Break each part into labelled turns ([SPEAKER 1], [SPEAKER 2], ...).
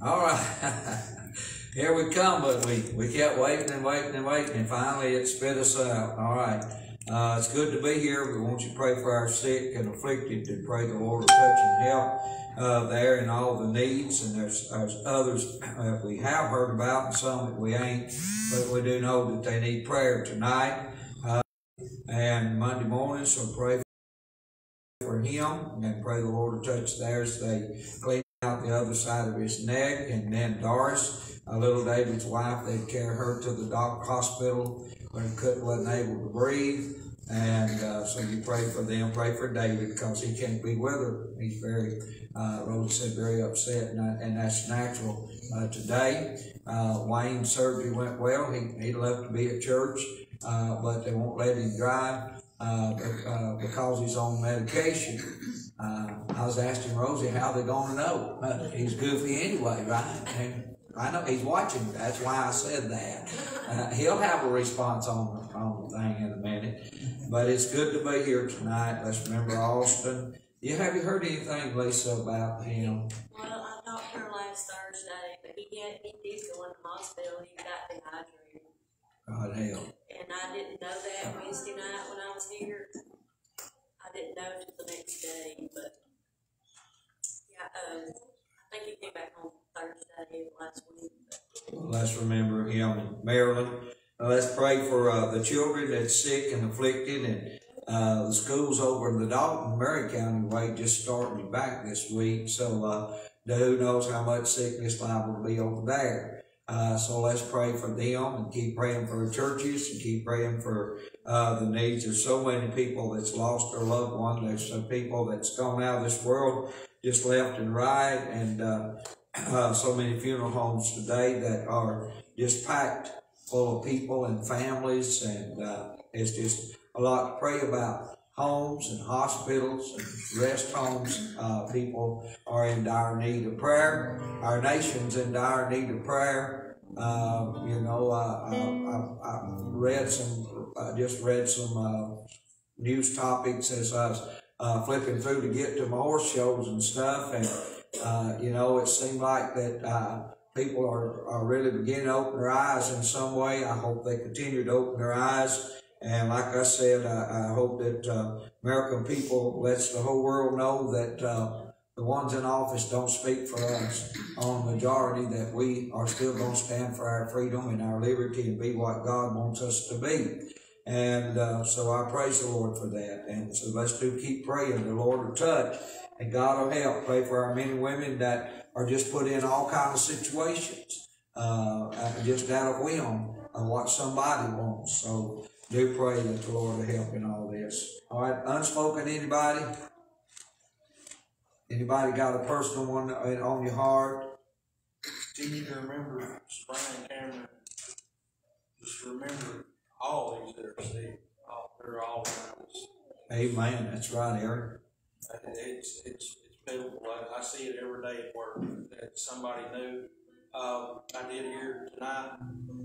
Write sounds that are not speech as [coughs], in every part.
[SPEAKER 1] All right. [laughs] Here we come, but we, we kept waiting and waiting and waiting, and finally it spit us out. All right. Uh, it's good to be here. We want you to pray for our sick and afflicted, and pray the Lord will touch and help uh, there and all the needs. And there's, there's others [clears throat] that we have heard about, and some that we ain't, but we do know that they need prayer tonight uh, and Monday morning. So pray for him and pray the Lord will touch theirs. They clean out the other side of his neck, and then Doris, uh, little David's wife, they carry her to the doc hospital when could wasn't able to breathe. And uh, so you pray for them, pray for David because he can't be with her. He's very, uh, Rosa said, very upset, and, and that's natural uh, today. Uh, Wayne's surgery went well. He, he left to be at church, uh, but they won't let him drive uh, uh, because he's on medication. Uh, I was asking Rosie how they're going to know. Uh, he's goofy anyway, right? And I know he's watching. That's why I said that. Uh, he'll have a response on the, on the thing in a minute. But it's good to be here tonight. Let's remember Austin. You have you heard anything, Lisa, about him?
[SPEAKER 2] Well, I talked to her last Thursday, but he had, he did go in the hospital, he got dehydrated.
[SPEAKER 1] God help.
[SPEAKER 2] And I didn't know that Wednesday night when I was here. Didn't know till the next day, but, yeah, um, I think he came back on Thursday last week.
[SPEAKER 1] Well, let's remember him in Maryland. Uh, let's pray for uh, the children that's sick and afflicted, and uh, the schools over in the Dalton, Murray County way just starting back this week. So uh, who knows how much sickness liable to be over there. Uh, so let's pray for them and keep praying for churches and keep praying for uh, the needs. of so many people that's lost their loved one. There's some people that's gone out of this world just left and right, and uh, uh, so many funeral homes today that are just packed full of people and families, and uh, it's just a lot to pray about. Homes and hospitals and rest homes, uh, people are in dire need of prayer. Our nation's in dire need of prayer. Uh, you know, I, I, I read some, I just read some uh, news topics as I was uh, flipping through to get to my horse shows and stuff, and uh, you know, it seemed like that uh, people are, are really beginning to open their eyes in some way. I hope they continue to open their eyes. And like I said, I, I hope that uh, American people lets the whole world know that uh, the ones in office don't speak for us on the majority, that we are still going to stand for our freedom and our liberty and be what God wants us to be. And uh, so I praise the Lord for that. And so let's do keep praying. The Lord will touch and God will help. Pray for our men and women that are just put in all kinds of situations, uh, just out of whim of what somebody wants. So do pray that the Lord will help in all this. All right, unspoken, anybody? Anybody got a personal one on your heart?
[SPEAKER 3] Continue to remember Brian Cameron. Just remember all these that are sick. All, they're all around us.
[SPEAKER 1] Amen. That's right, Aaron.
[SPEAKER 3] It's, it's, it's pitiful. I, I see it every day at work that somebody new. Uh, I did hear tonight,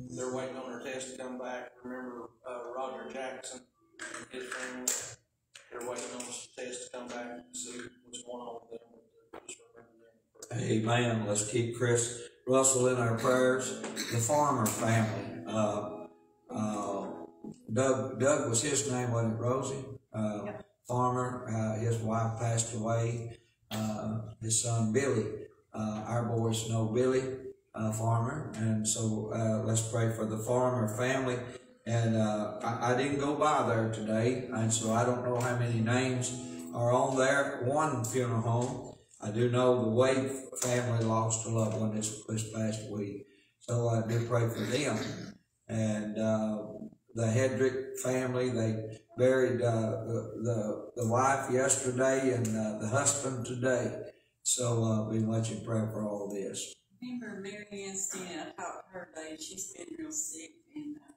[SPEAKER 3] they're waiting on their test to come back. Remember, uh, Roger Jackson and his family, they're waiting on his test to come back and see what's going on with them. Just remember them.
[SPEAKER 1] Amen. Let's keep Chris Russell in our prayers. The Farmer family. Uh, uh, Doug, Doug was his name, wasn't it, Rosie? Uh, Farmer, uh, his wife passed away. Uh, his son Billy, uh, our boys know Billy uh, Farmer, and so uh, let's pray for the Farmer family. And uh, I, I didn't go by there today, and so I don't know how many names are on there. One funeral home, I do know the Wade family lost a loved one this, this past week, so I do pray for them. And uh, the Hedrick family, they buried uh, the, the, the wife yesterday and uh, the husband today. So uh, be much in prayer for all of this.
[SPEAKER 4] Remember Mary Ann Steen, I talked to her today, she's been real sick, and uh,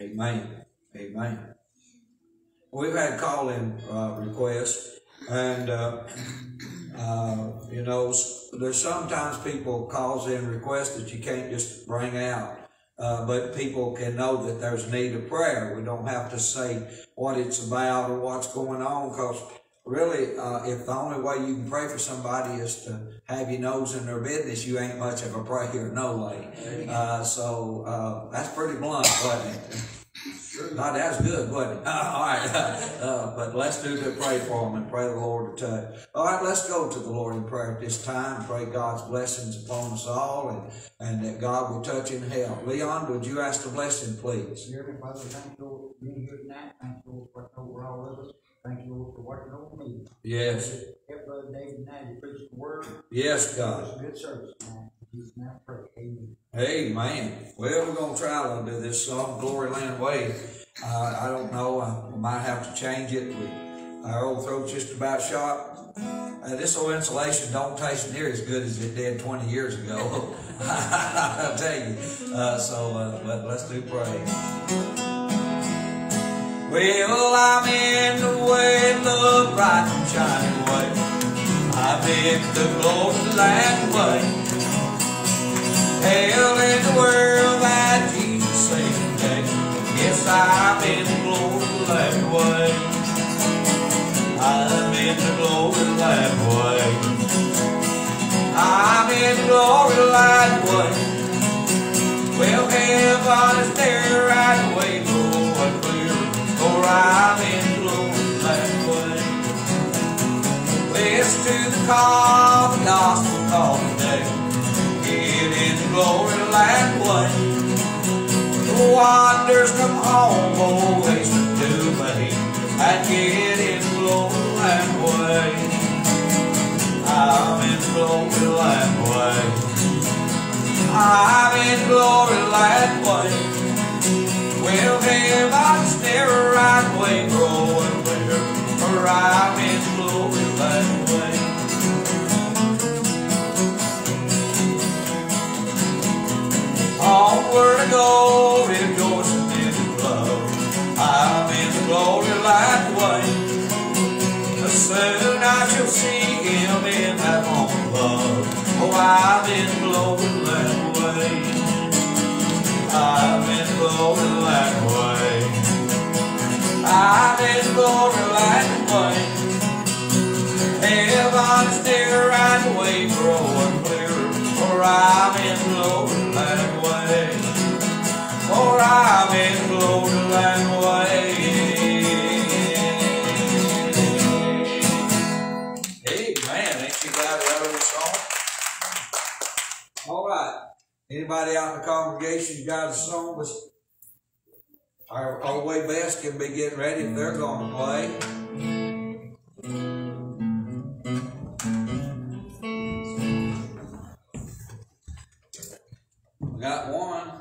[SPEAKER 1] Amen. Amen. We've had call-in uh, requests, and uh, uh, you know, there's sometimes people calls in requests that you can't just bring out. Uh, but people can know that there's need of prayer. We don't have to say what it's about or what's going on because really, uh, if the only way you can pray for somebody is to have your nose in their business, you ain't much of a prayer, no way. Uh, so, uh, that's pretty blunt, wasn't it? God, that was good, wasn't it? [laughs] all right. [laughs] Uh, but let's do the pray for them and pray the Lord to touch. All right, let's go to the Lord in prayer at this time. Pray God's blessings upon us all and, and that God will touch and help. Leon, would you ask the blessing, please?
[SPEAKER 5] Dear Father, thank you for being here tonight. Thank you for all of us. Thank you Lord for watching over me.
[SPEAKER 1] Yes.
[SPEAKER 5] Brother David to preach the word.
[SPEAKER 1] Yes,
[SPEAKER 5] It
[SPEAKER 1] God.
[SPEAKER 5] was a good service. In Jesus' pray. Amen.
[SPEAKER 1] Amen. Well, we're gonna try to do this song, Glory Land Way. Uh, I don't know, I might have to change it. We, our old throat's just about shot. Uh, this old insulation don't taste near as good as it did twenty years ago. [laughs] I'll tell you. Uh, so, uh, but let's do praise. Well, I'm in the way, the bright and shining way. I'm in the glory land way. Hell in the world that Jesus saved today. Yes, I'm in the glory land way. I'm in the glory land way. I'm in the glory land way. Well, heaven is there right away. I'm in the glory way. Listen to the call, the gospel call today. Get in the glory land way. The wanderers come home, oh, wasted too many. And get in the glory land way. I'm in glory land way. I'm in glory land way. Well, heaven's never right way, growing clear. For I'm in glory land way. Onward I go, rejoicing in His love. I'm in the glory land way. Soon I shall see Him in that home love. Oh, I'm in glory land way. I'm in glory land way. In glory land way. Clearer. For I'm in glory land way. For I'm in glory land way. Anybody out in the congregation got a song? But our, our way best can be getting ready if they're going to play. We got one.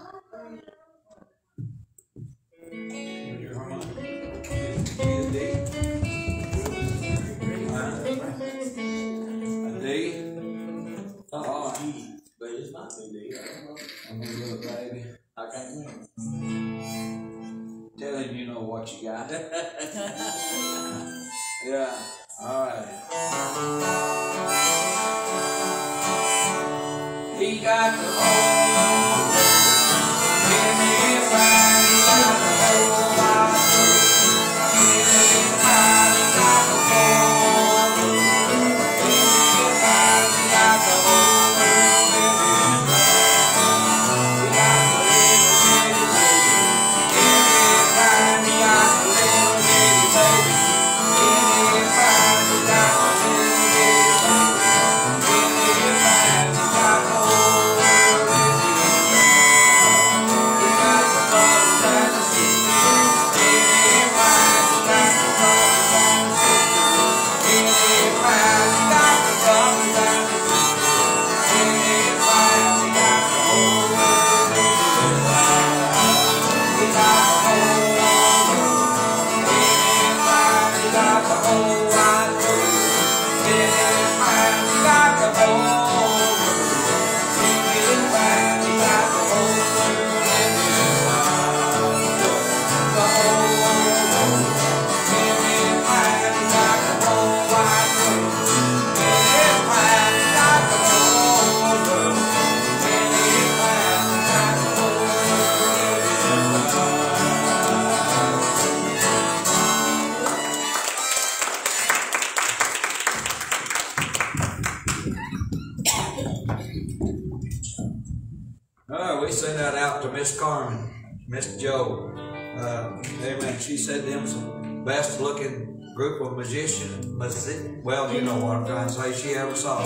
[SPEAKER 1] Tell him you know what you got. [laughs] yeah. She ever saw.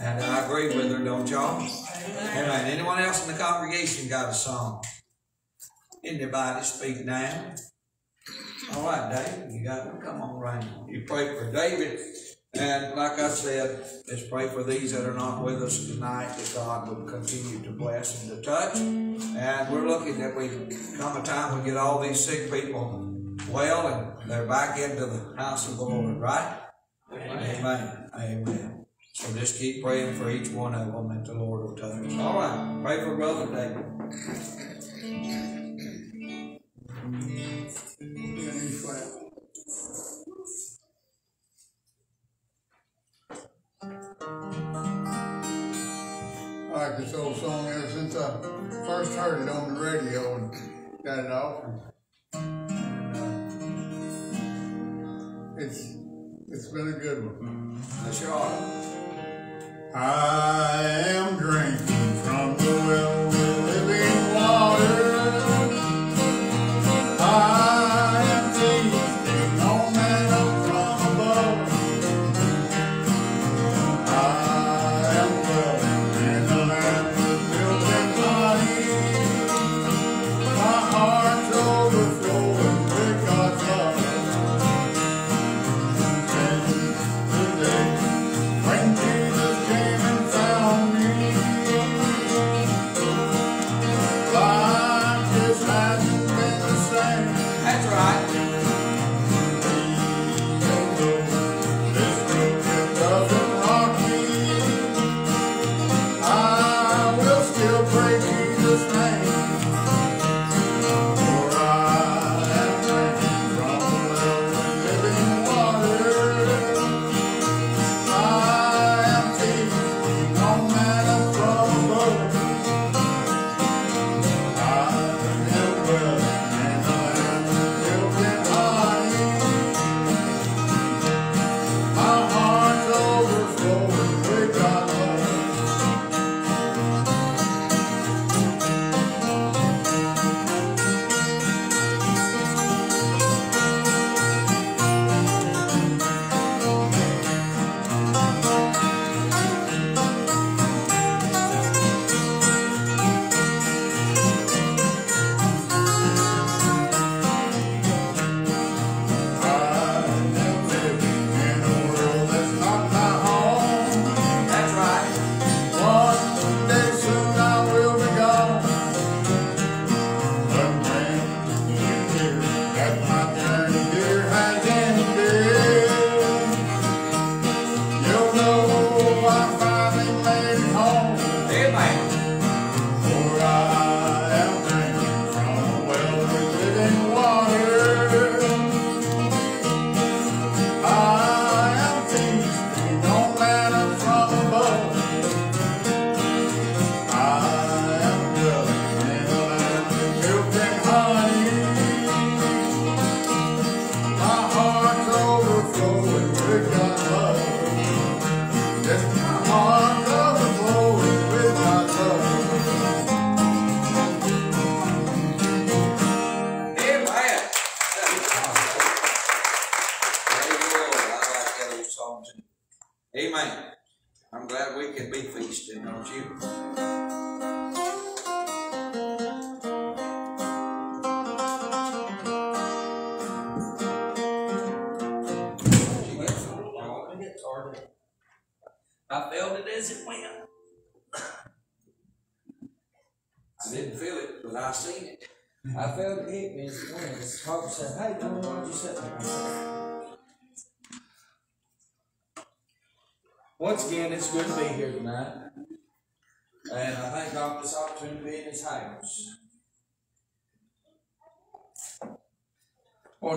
[SPEAKER 1] And I agree with her, don't y'all? Amen. Anyone else in the congregation got a song? Anybody speak now? All right, David, you got one. Come on, Raymond. You pray for David. And like I said, let's pray for these that are not with us tonight, that God would continue to bless and to touch. And we're looking that we come a time we get all these sick people well and they're back into the house of the Lord, right? Amen. Amen. So just keep praying for each one of them that the Lord will touch. All right. Pray for Brother David.
[SPEAKER 6] I like this old song ever since I first heard it on the radio and got it off.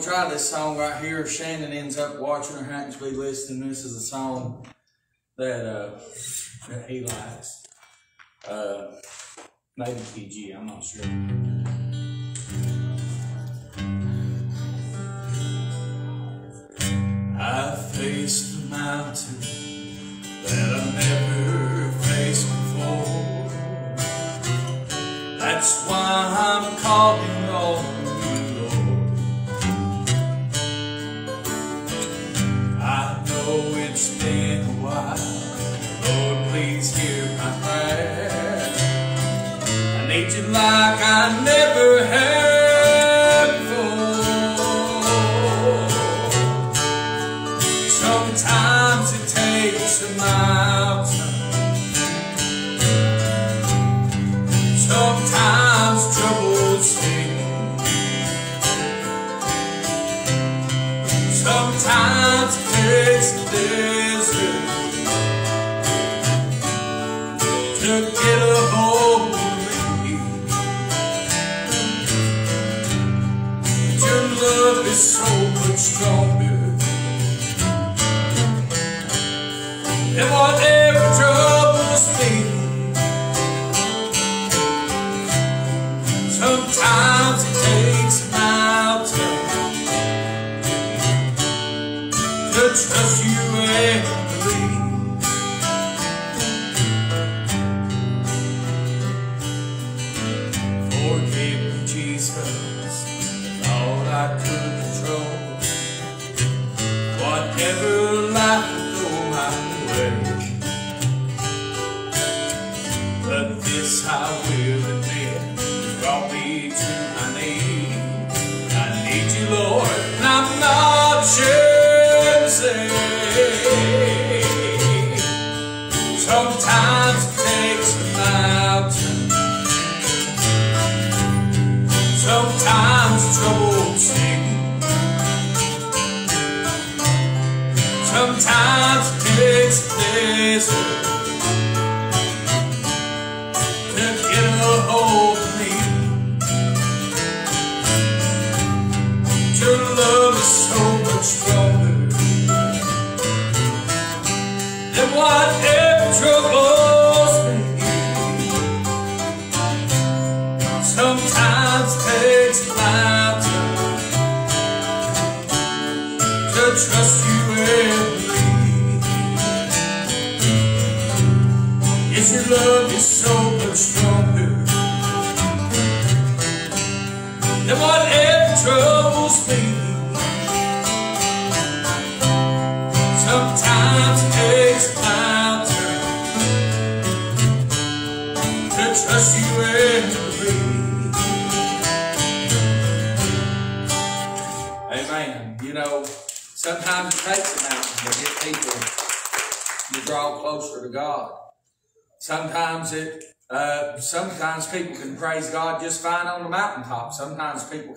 [SPEAKER 6] We'll
[SPEAKER 7] try this song right here. Shannon ends up watching or happens to be listening, this is a song that uh, that he likes. Uh, maybe PG, I'm not sure. I faced the mountain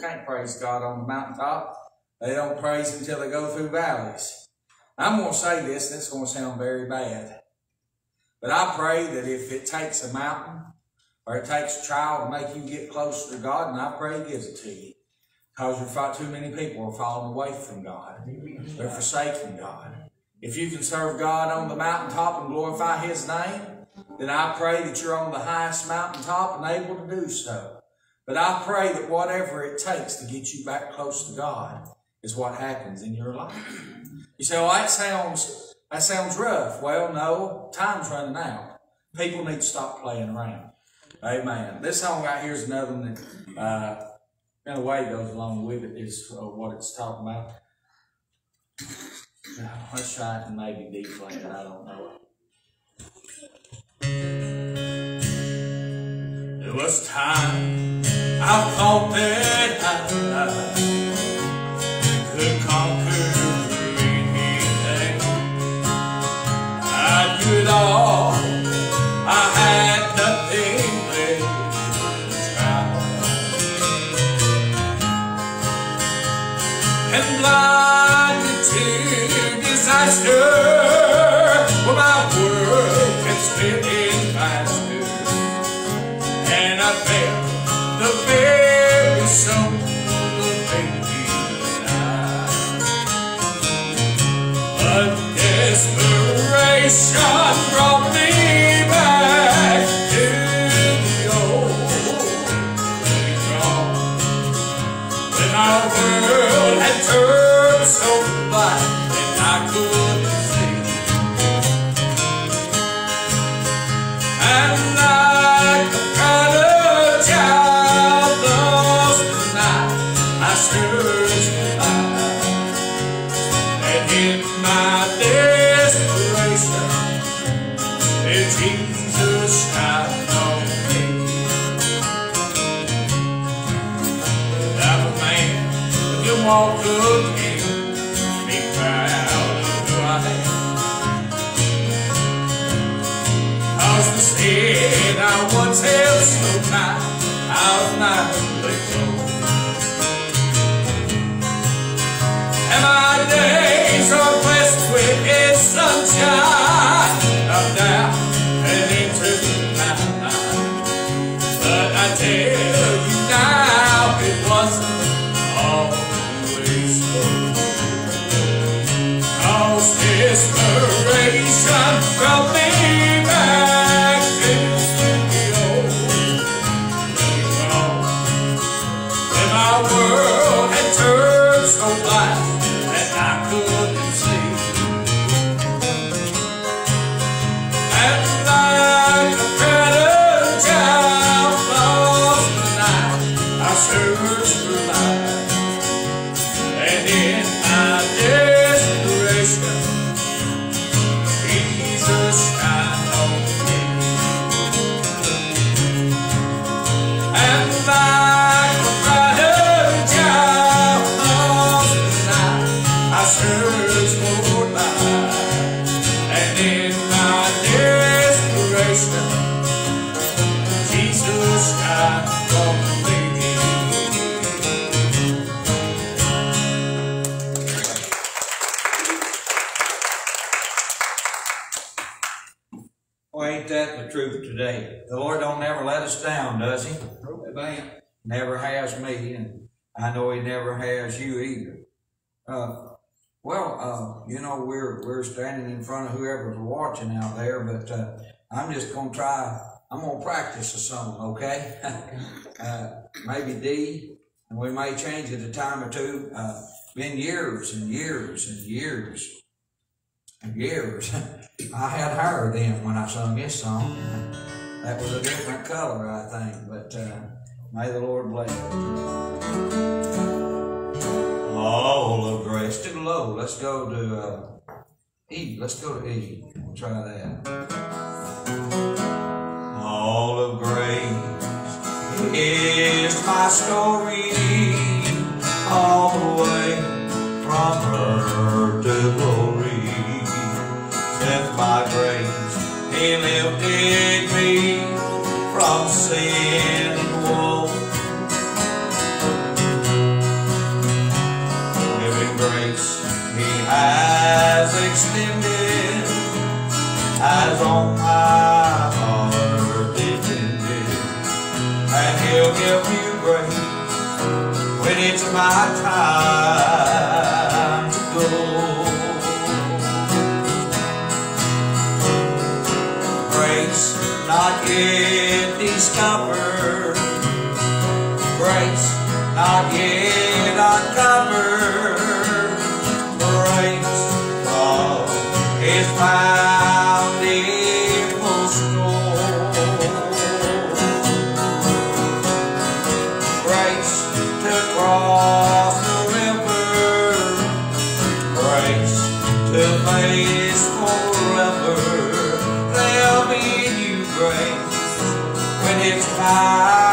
[SPEAKER 7] can't praise God on the mountaintop. They don't praise until they go through valleys. I'm going to say this, it's going to sound very bad. But I pray that if it takes a mountain or it takes a trial to make you get closer to God, and I pray He gives it to you. Because you're far too many people are falling away from God. They're forsaking God. If you can serve God on the mountaintop and glorify His name, then I pray that you're on the highest mountaintop and able to do so. But I pray that whatever it takes to get you back close to God is what happens in your life. You say, well, that sounds, that sounds rough. Well, no, time's running out. People need to stop playing around. Amen. This song right here is another one that, uh, in a way goes along with it, is uh, what it's talking about. Uh, Let's try it in maybe D flat, I don't know. It was time I thought that I could conquer anything. I knew it all. I had nothing left to try. And blinded to disaster, desperation brought Held so tight, I'll not let go. And my days are blessed with His sunshine of doubt I searched for life. And in my desperation, Jesus me.
[SPEAKER 1] Well, ain't that the truth today? The Lord don't never let us down, does he?
[SPEAKER 5] Amen.
[SPEAKER 1] Never has me, and I know he never has you either. Uh, well, uh, you know, we're, we're standing in front of whoever's watching out there, but, uh, I'm just gonna try, I'm gonna practice a song, okay? [laughs] uh, maybe D, and we may change it a time or two. Uh, been years and years and years and years. [laughs] I had hair then when I sung this song. That was a different color, I think, but, uh, may the Lord bless it. All of grace to low. Let's go to uh, E. Let's go to E. We'll try that. All of grace is my story, all the way from her to glory. Since my grace He lifted me from sin and woe. Has extended as on my heart depended, and He'll give you grace when it's my time to go. Grace not yet discovered, grace not yet uncovered, Store. Grace to cross the river, grace to face forever. There'll be new grace when it's my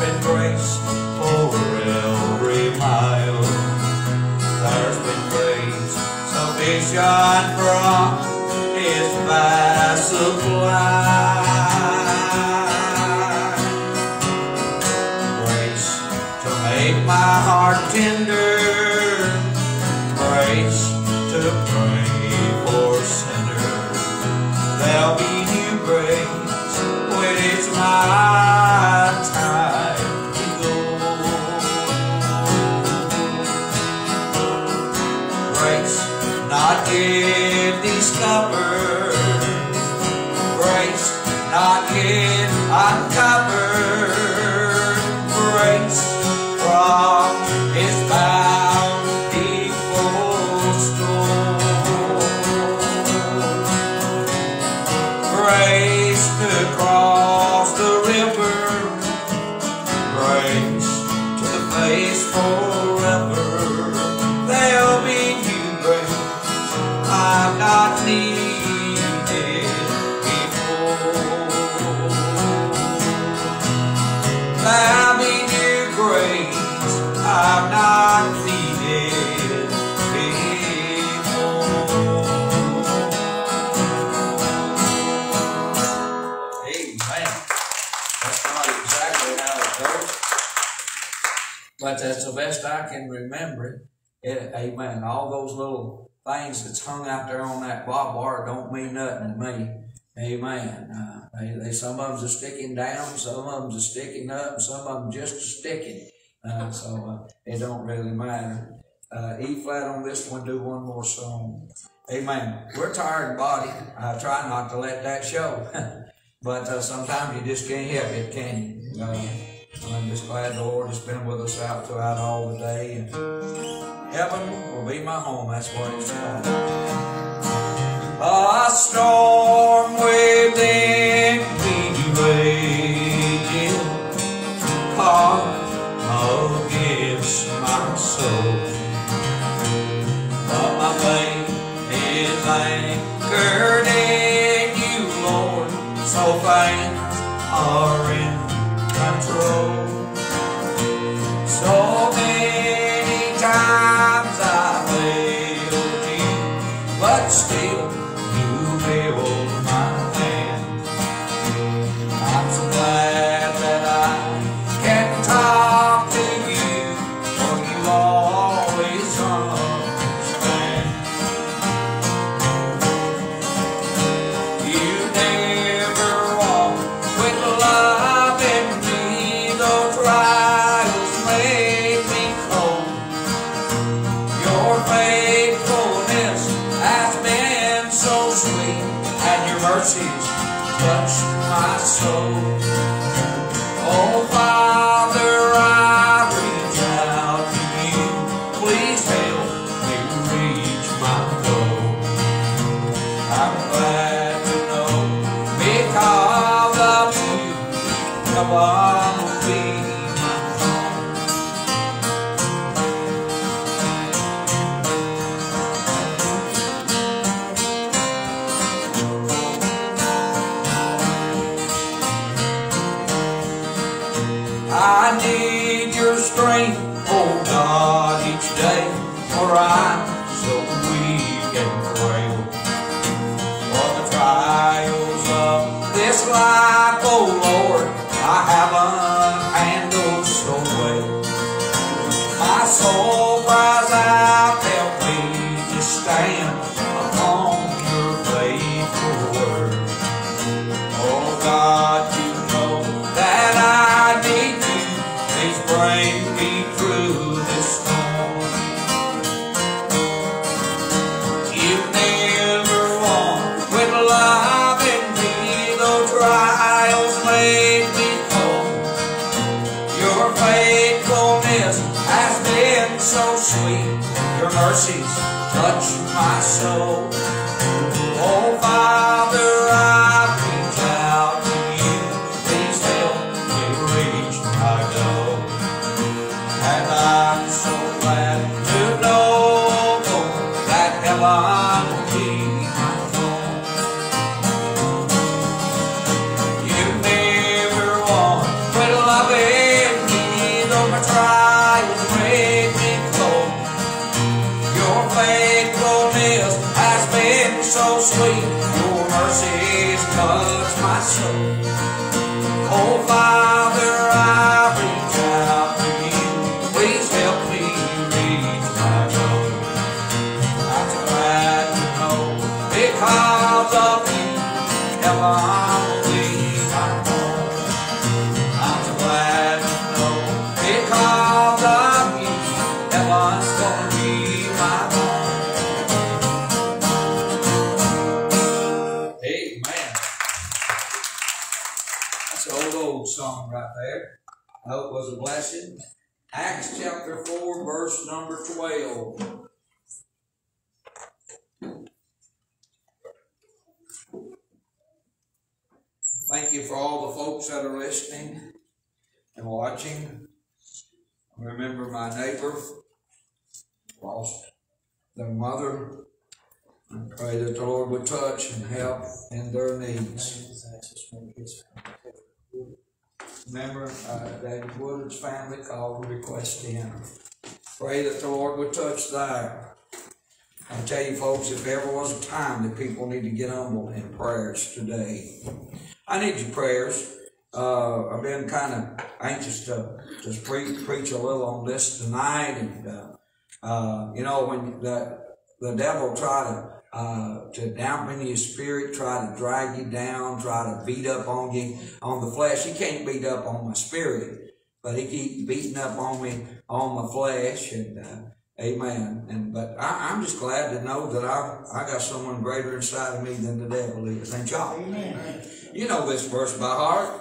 [SPEAKER 1] Been grace for every mile. There's been grace sufficient from His vast supply. Grace to make my heart tender. Discovered. Grace not yet uncovered. best I can remember it, it amen. All those little things that's hung out there on that barbed wire don't mean nothing to me. Amen. Uh, they, they, some of them's are sticking down, some of them's are sticking up, and some of them just sticking. Uh, so uh, it don't really matter. Uh, e flat on this one. Do one more song. Amen. We're tired body. I try not to let that show, [laughs] but uh, sometimes you just can't help it, can you? Uh, I'm just glad the Lord has been with us out throughout all the day. And heaven will be my home. That's what it's called. A storm waved in, we raging, God forgives my soul. But my faith is anchored in you, Lord. So thanks are in control. I tell you folks, if ever was a time that people need to get humble in prayers today, I need your prayers. Uh, I've been kind of anxious to just pre- preach a little on this tonight, and uh, uh, you know when the the devil try to uh, to dampen your spirit, try to drag you down, try to beat up on you on the flesh. He can't beat up on my spirit, but he keep beating up on me on my flesh, and uh, Amen. And but I, I'm just glad to know that I I got someone greater inside of me than the devil is. Ain't y'all? You know this verse by heart.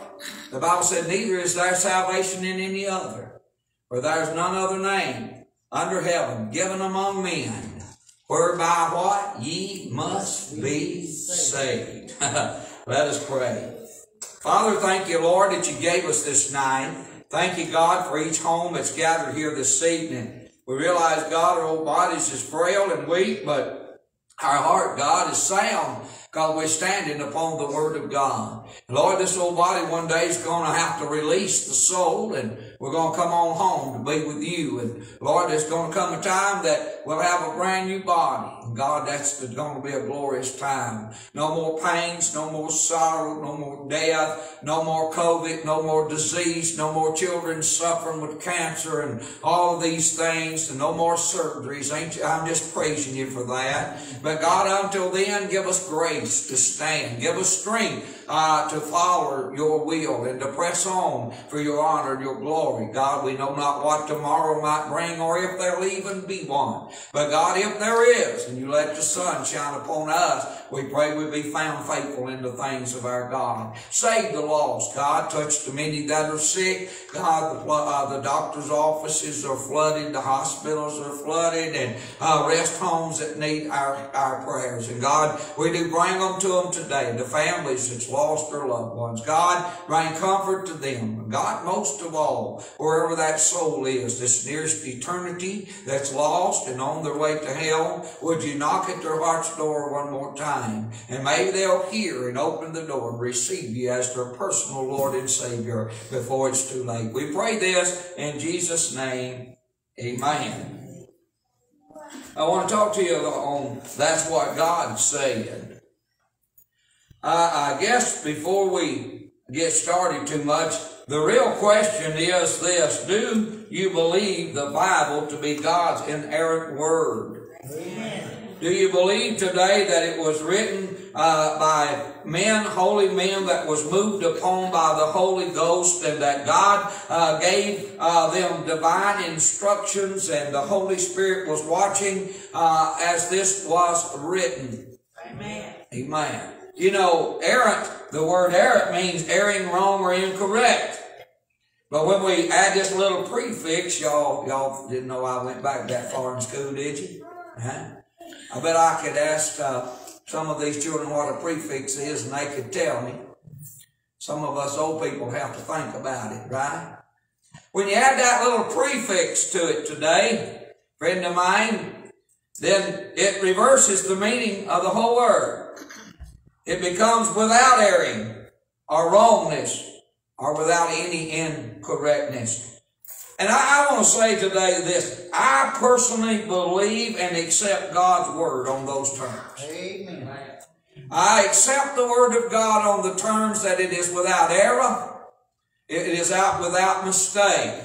[SPEAKER 1] The Bible said, Neither is there salvation in any other, for there is none other name under heaven given among men, whereby what? Ye must be saved. [laughs] Let us pray. Father, thank you, Lord, that you gave us this night. Thank you, God, for each home that's gathered here this evening. We realize, God, our old bodies is frail and weak, but our heart, God, is sound because we're standing upon the Word of God. Lord, this old body one day is going to have to release the soul and we're going to come on home to be with you. And Lord, there's going to come a time that we'll have a brand new body. And God, that's going to be a glorious time. No more pains, no more sorrow, no more death, no more COVID, no more disease, no more children suffering with cancer and all of these things and no more surgeries. Ain't you? I'm just praising you for that. But God, until then, give us grace to stand. Give us strength uh, to follow your will and to press on for your honor and your glory. God, we know not what tomorrow might bring or if there'll even be one. But God, if there is, and you let the sun shine upon us, we pray we be found faithful in the things of our God. Save the lost, God. Touch the many that are sick. God, the, uh, the doctor's offices are flooded, the hospitals are flooded, and uh, rest homes that need our, our prayers. And God, we do bring them to them today, the families that's lost their loved ones. God, bring comfort to them. God, most of all, wherever that soul is, this nearest eternity that's lost and on their way to hell, would you knock at their heart's door one more time? And maybe they'll hear and open the door and receive you as their personal Lord and Savior before it's too late. We pray this in Jesus' name. Amen. I want to talk to you on that's what God said. I, I guess before we get started too much, the real question is this Do you believe the Bible to be God's inerrant word? Do you believe today that it was written uh, by men, holy men, that was moved upon by the Holy Ghost, and that God uh, gave uh, them divine instructions, and the Holy Spirit was watching uh, as this was written?
[SPEAKER 4] Amen.
[SPEAKER 1] Amen. You know, errant, the word errant means erring, wrong, or incorrect. But when we add this little prefix, y'all, y'all didn't know I went back that far in school, did you? Huh? I bet I could ask uh, some of these children what a prefix is and they could tell me. Some of us old people have to think about it, right? When you add that little prefix to it today, friend of mine, then it reverses the meaning of the whole word. It becomes without erring or wrongness or without any incorrectness. And I, I want to say today this. I personally believe and accept God's word on those terms.
[SPEAKER 5] Amen.
[SPEAKER 1] I accept the word of God on the terms that it is without error, it is out without mistake,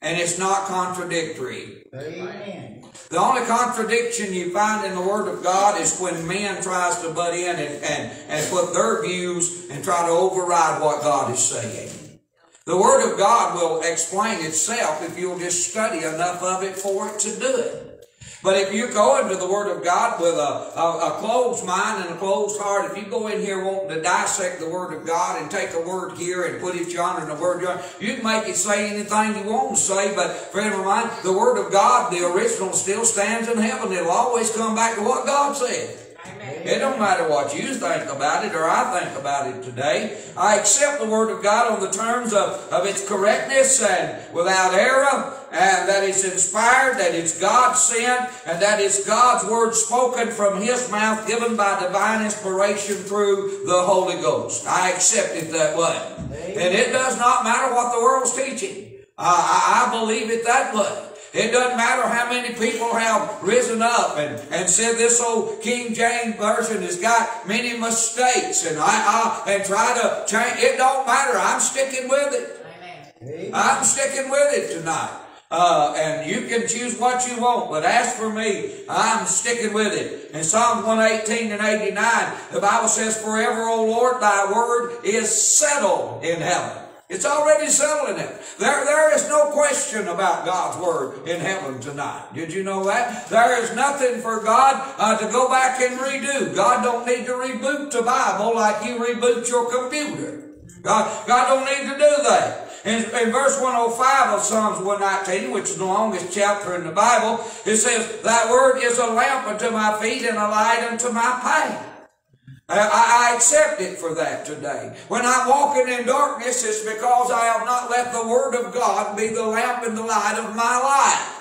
[SPEAKER 1] and it's not contradictory.
[SPEAKER 5] Amen.
[SPEAKER 1] The only contradiction you find in the Word of God is when man tries to butt in and, and, and put their views and try to override what God is saying. The Word of God will explain itself if you'll just study enough of it for it to do it. But if you go into the Word of God with a, a, a, closed mind and a closed heart, if you go in here wanting to dissect the Word of God and take a word here and put it yonder and a word yonder, you can make it say anything you want to say, but friend of mine, the Word of God, the original, still stands in heaven. It'll always come back to what God said.
[SPEAKER 4] Amen.
[SPEAKER 1] It don't matter what you think about it or I think about it today. I accept the Word of God on the terms of, of its correctness and without error, and that it's inspired, that it's God sent, and that it's God's Word spoken from His mouth, given by divine inspiration through the Holy Ghost. I accept it that way. And it does not matter what the world's teaching. I, I I believe it that way. It doesn't matter how many people have risen up and, and said this old King James version has got many mistakes and I, I and try to change. It don't matter. I'm sticking with it. I'm sticking with it tonight. Uh, and you can choose what you want, but as for me, I'm sticking with it. In Psalms 118 and 89, the Bible says, Forever, O Lord, thy word is settled in heaven. It's already settling it. There, there is no question about God's word in heaven tonight. Did you know that? There is nothing for God uh, to go back and redo. God don't need to reboot the Bible like you reboot your computer. God, God don't need to do that. In, in verse 105 of Psalms 119, which is the longest chapter in the Bible, it says, Thy word is a lamp unto my feet and a light unto my path. I, I accept it for that today. When I'm walking in darkness, it's because I have not let the Word of God be the lamp and the light of my life.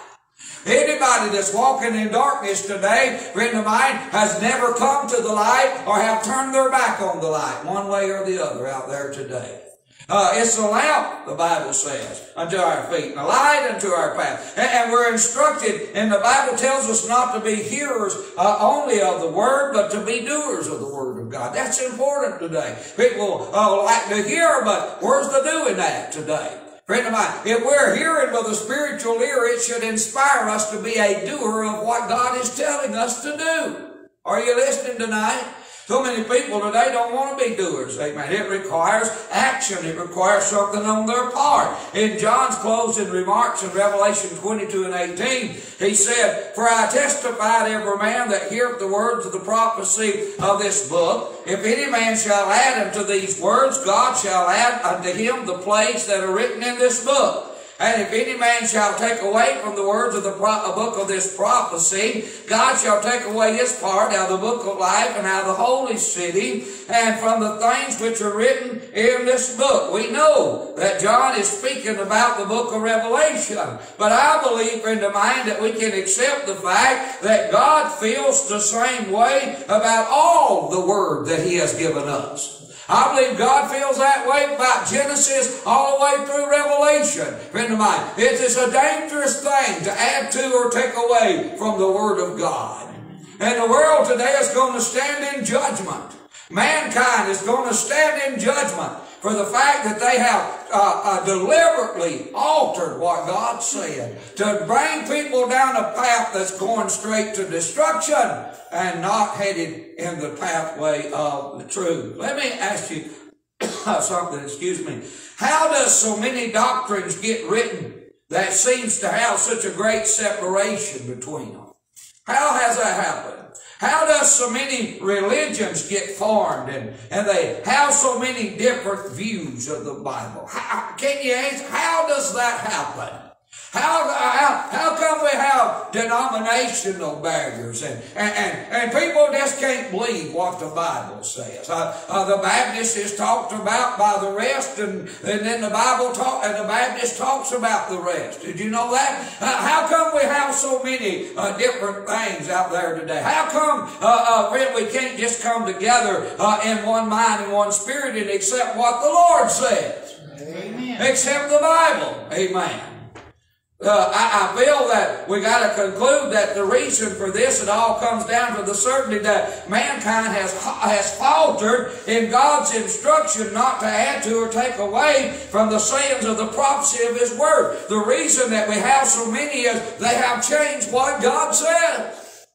[SPEAKER 1] Anybody that's walking in darkness today, friend of mine, has never come to the light or have turned their back on the light, one way or the other out there today. Uh, it's a lamp, the Bible says, unto our feet, and a light unto our path. And, and we're instructed, and the Bible tells us not to be hearers uh, only of the Word, but to be doers of the Word of God. That's important today. People uh, like to hear, but where's the doing that today? Friend of mine, if we're hearing with a spiritual ear, it should inspire us to be a doer of what God is telling us to do. Are you listening tonight? So many people today don't want to be doers. Amen. It requires action. It requires something on their part. In John's closing remarks in Revelation 22 and 18, he said, For I testify to every man that heareth the words of the prophecy of this book. If any man shall add unto these words, God shall add unto him the plagues that are written in this book. And if any man shall take away from the words of the book of this prophecy, God shall take away his part out of the book of life and out of the holy city and from the things which are written in this book. We know that John is speaking about the book of Revelation. But I believe, friend of mine, that we can accept the fact that God feels the same way about all the word that he has given us. I believe God feels that way about Genesis all the way through Revelation. Friend of mine, it is a dangerous thing to add to or take away from the Word of God. And the world today is going to stand in judgment. Mankind is going to stand in judgment for the fact that they have uh, uh, deliberately altered what God said to bring people down a path that's going straight to destruction and not headed in the pathway of the truth. Let me ask you [coughs] something, excuse me. How does so many doctrines get written that seems to have such a great separation between them? How has that happened? How does so many religions get formed and, and they have so many different views of the Bible? How, can you answer? How does that happen? How, how, how come we have denominational barriers and, and, and, and people just can't believe what the Bible says? Uh, uh, the Baptist is talked about by the rest and, and then the Bible talk, and the Baptist talks about the rest. Did you know that? Uh, how come we have so many uh, different things out there today? How come, uh, uh, we can't just come together in one mind and one spirit and accept what the Lord says?
[SPEAKER 5] Amen.
[SPEAKER 1] Accept the Bible. Amen. Uh, I, I, feel that we got to conclude that the reason for this it all comes down to the certainty that mankind has has faltered in God's instruction not to add to or take away from the sayings of the prophecy of His Word. The reason that we have so many is they have changed what God says.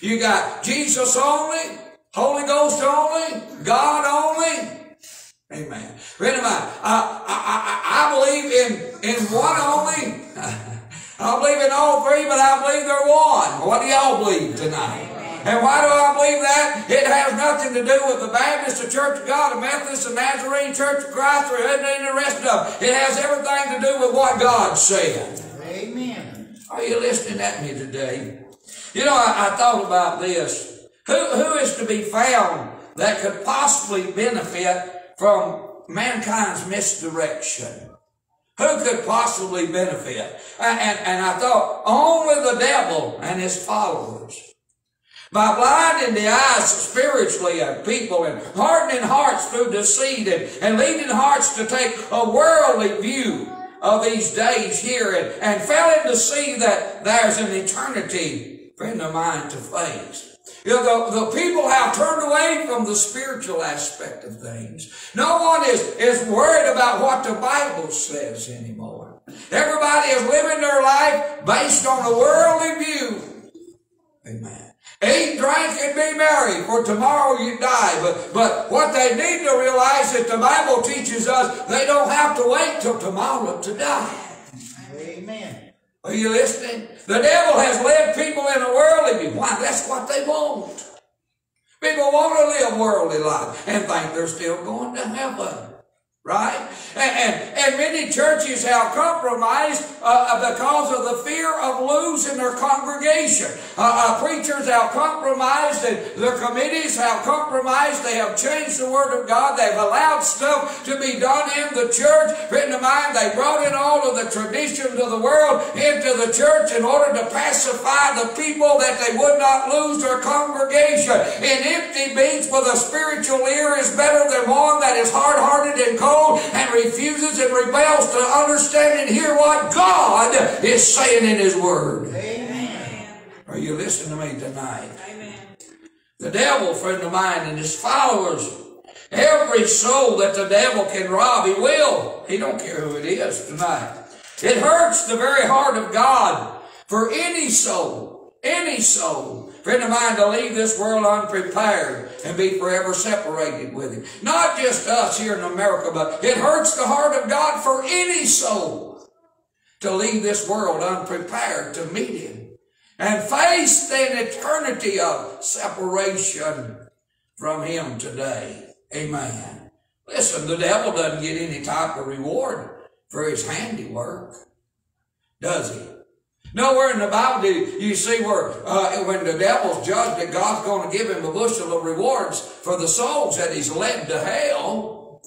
[SPEAKER 1] You got Jesus only, Holy Ghost only, God only. Amen. Friend of mine, I, I, I, I believe in, in one only. [laughs] I believe in all three, but I believe they're one. What do y'all believe tonight? And why do I believe that? It has nothing to do with the Baptist, the Church of God, the Methodist, the Nazarene Church of Christ, or any of the rest of them. It has everything to do with what God said.
[SPEAKER 5] Amen.
[SPEAKER 1] Are you listening at me today? You know, I, I thought about this. Who, who is to be found that could possibly benefit from mankind's misdirection? Who could possibly benefit? And, and, and I thought, only the devil and his followers. By blinding the eyes spiritually of people and hardening hearts through deceit and, and leading hearts to take a worldly view of these days here and, and failing to see that there's an eternity, friend of mine, to face. You know, the, the people have turned away from the spiritual aspect of things. No one is, is worried about what the Bible says anymore. Everybody is living their life based on a worldly view. Amen. Eat, drink, and be merry, for tomorrow you die. But, but what they need to realize that the Bible teaches us, they don't have to wait till tomorrow to die.
[SPEAKER 5] Amen.
[SPEAKER 1] Are you listening? The devil has led people in a worldly view. Why? That's what they want. People want to live worldly life and think they're still going to heaven. Right? And, and, and, many churches have compromised uh, because of the fear of losing their congregation. Uh, uh, preachers have compromised and their committees have compromised. They have changed the Word of God. They've allowed stuff to be done in the church. Written to mind, they brought in all of the traditions of the world into the church in order to pacify the people that they would not lose their congregation. An empty beach with a spiritual ear is better than one that is hard-hearted and cold and refuses and rebels to understand and hear what God is saying in His Word.
[SPEAKER 5] Amen.
[SPEAKER 1] Are you listening to me tonight?
[SPEAKER 4] Amen.
[SPEAKER 1] The devil, friend of mine, and his followers, every soul that the devil can rob, he will. He don't care who it is tonight. It hurts the very heart of God for any soul, any soul friend of mine, to leave this world unprepared and be forever separated with Him. Not just us here in America, but it hurts the heart of God for any soul to leave this world unprepared to meet Him and face the eternity of separation from Him today. Amen. Listen, the devil doesn't get any type of reward for his handiwork, does he? Nowhere in the Bible do you see where uh, when the devil's judged that God's going to give him a bushel of rewards for the souls that he's led to hell.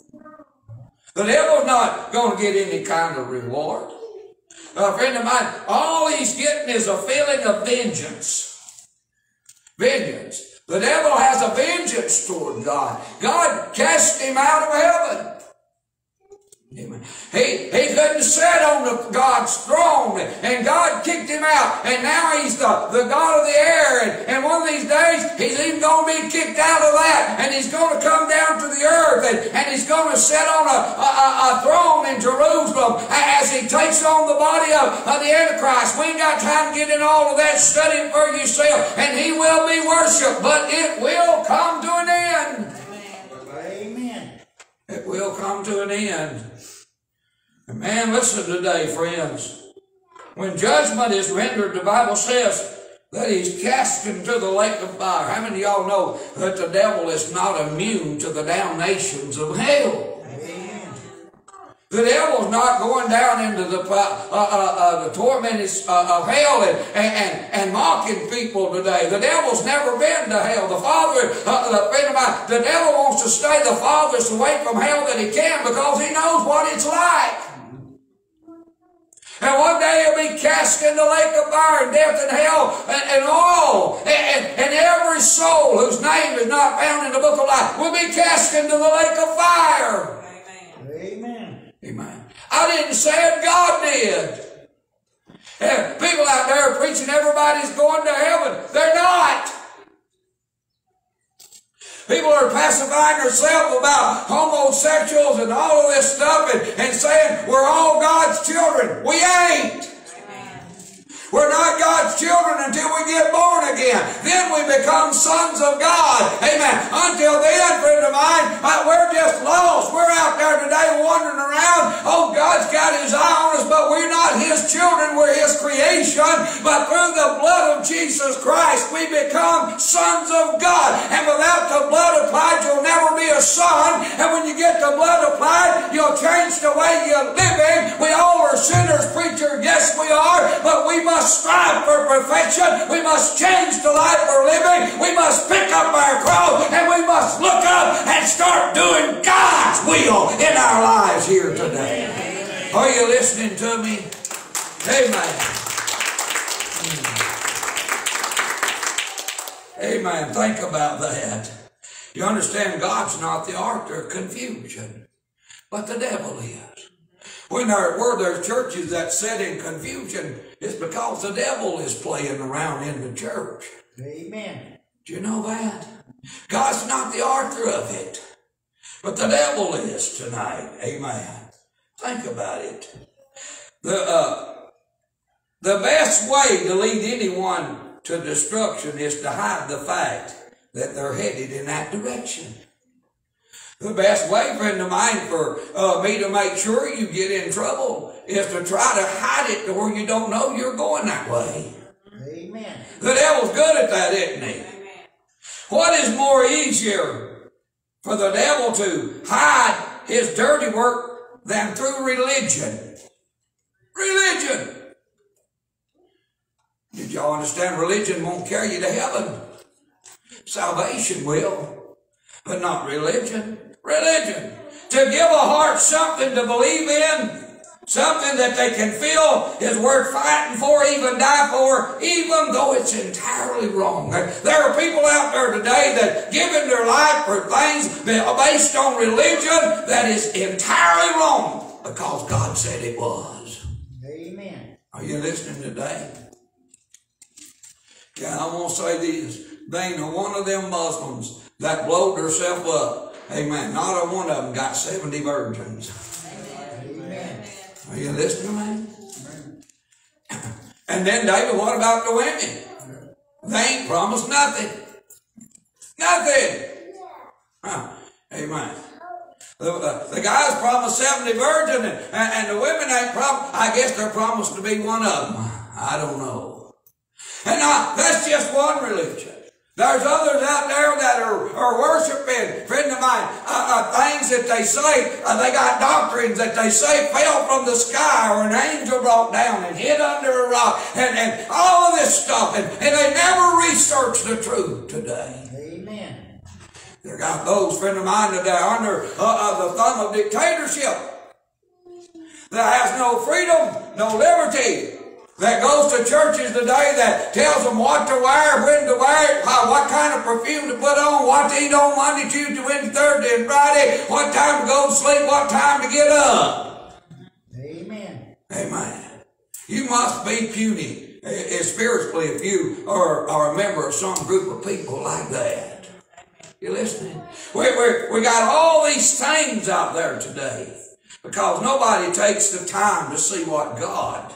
[SPEAKER 1] The devil's not going to get any kind of reward. A friend of mine, all he's getting is a feeling of vengeance. Vengeance. The devil has a vengeance toward God. God cast him out of heaven. Amen. He, he couldn't sit on the God's throne, and God kicked him out, and now he's the, the God of the air, and, and one of these days, he's even going to be kicked out of that, and he's going to come down to the earth, and, and he's going to sit on a, a, a throne in Jerusalem as he takes on the body of, of the Antichrist. We ain't got time to get in all of that. Study for yourself, and he will be worshipped, but it will come to an end.
[SPEAKER 5] Amen.
[SPEAKER 1] It will come to an end. And man, listen today, friends. When judgment is rendered, the Bible says that he's cast into the lake of fire. How many of y'all know that the devil is not immune to the damnations of hell? The devil's not going down into the uh, uh, uh, the torment uh, of hell and, and, and, mocking people today. The devil's never been to hell. The father, uh, the friend of mine, the devil wants to stay the farthest away from hell that he can because he knows what it's like. And one day he'll be cast in the lake of fire and death and hell and, and all. And, and, and, every soul whose name is not found in the book of life will be cast into the lake of fire.
[SPEAKER 4] Amen.
[SPEAKER 5] Amen.
[SPEAKER 1] Amen. I didn't say it, God did. And people out there preaching everybody's going to heaven. They're not. People are pacifying themselves about homosexuals and all of this stuff and, and saying we're all God's children. We ain't. We're not God's children until we get born again. Then we become sons of God. Amen. Until then, friend of mine, uh, we're just lost. We're out there today wandering around. Oh, God's got his eye on us, but we're not his children. We're his creation. But through the blood of Jesus Christ, we become sons of God. And without the blood applied, you'll never be a son. And when you get the blood applied, you'll change the way you're living. We all are sinners, preacher. Yes, we we are, but we must strive for perfection. We must change the life we're living. We must pick up our cross and we must look up and start doing God's will in our lives here today. Are you listening to me? Amen. Amen. Think about that. You understand, God's not the author of confusion, but the devil is. When there were there's churches that sit in confusion, it's because the devil is playing around in the church.
[SPEAKER 5] Amen.
[SPEAKER 1] Do you know that? God's not the author of it, but the devil is tonight. Amen. Think about it. The uh, the best way to lead anyone to destruction is to hide the fact that they're headed in that direction. The best way, friend of mine, for uh, me to make sure you get in trouble is to try to hide it to where you don't know you're going that way.
[SPEAKER 5] Amen.
[SPEAKER 1] The devil's good at that, isn't he?
[SPEAKER 4] Amen.
[SPEAKER 1] What is more easier for the devil to hide his dirty work than through religion? Religion. Did y'all understand? Religion won't carry you to heaven. Salvation will, but not religion. Religion. To give a heart something to believe in, something that they can feel is worth fighting for, even die for, even though it's entirely wrong. There are people out there today that giving their life for things based on religion that is entirely wrong because God said it was.
[SPEAKER 5] Amen.
[SPEAKER 1] Are you listening today? Yeah, I want to say this. There ain't one of them Muslims that blowed herself up. Amen. Not a one of them got 70 virgins.
[SPEAKER 5] Amen.
[SPEAKER 1] Are you listening, man? [laughs] And then, David, what about the women? They ain't promised nothing. Nothing. Huh. Amen. The, uh, the guys promised 70 virgins, and, and the women ain't promised. I guess they're promised to be one of them. I don't know. And now, that's just one religion. There's others out there that are, are worshiping, friend of mine, uh, uh, things that they say, uh, they got doctrines that they say fell from the sky or an angel brought down and hid under a rock and, and all of this stuff. And, and they never research the truth today.
[SPEAKER 5] Amen.
[SPEAKER 1] There got those, friend of mine, that are under uh, uh, the thumb of dictatorship. That has no freedom, no liberty. That goes to churches today that tells them what to wear, when to wear it, how, what kind of perfume to put on, what to eat on Monday, Tuesday, Wednesday, Thursday, and Friday, what time to go to sleep, what time to get up.
[SPEAKER 5] Amen.
[SPEAKER 1] Amen. You must be puny eh, spiritually if you are, are a member of some group of people like that. You listening? We, we, we got all these things out there today because nobody takes the time to see what God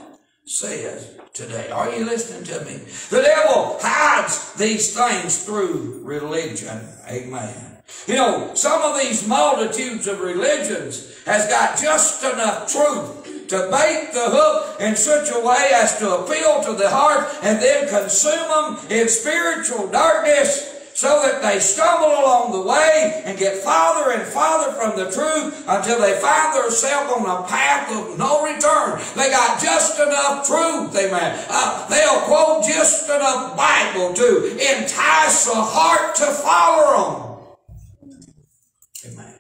[SPEAKER 1] says today. Are you listening to me? The devil hides these things through religion. Amen. You know, some of these multitudes of religions has got just enough truth to bait the hook in such a way as to appeal to the heart and then consume them in spiritual darkness so that they stumble along the way and get farther and farther from the truth until they find themselves on a path of no return. They got just enough truth, amen. Uh, they'll quote just enough Bible to entice the heart to follow them. Amen.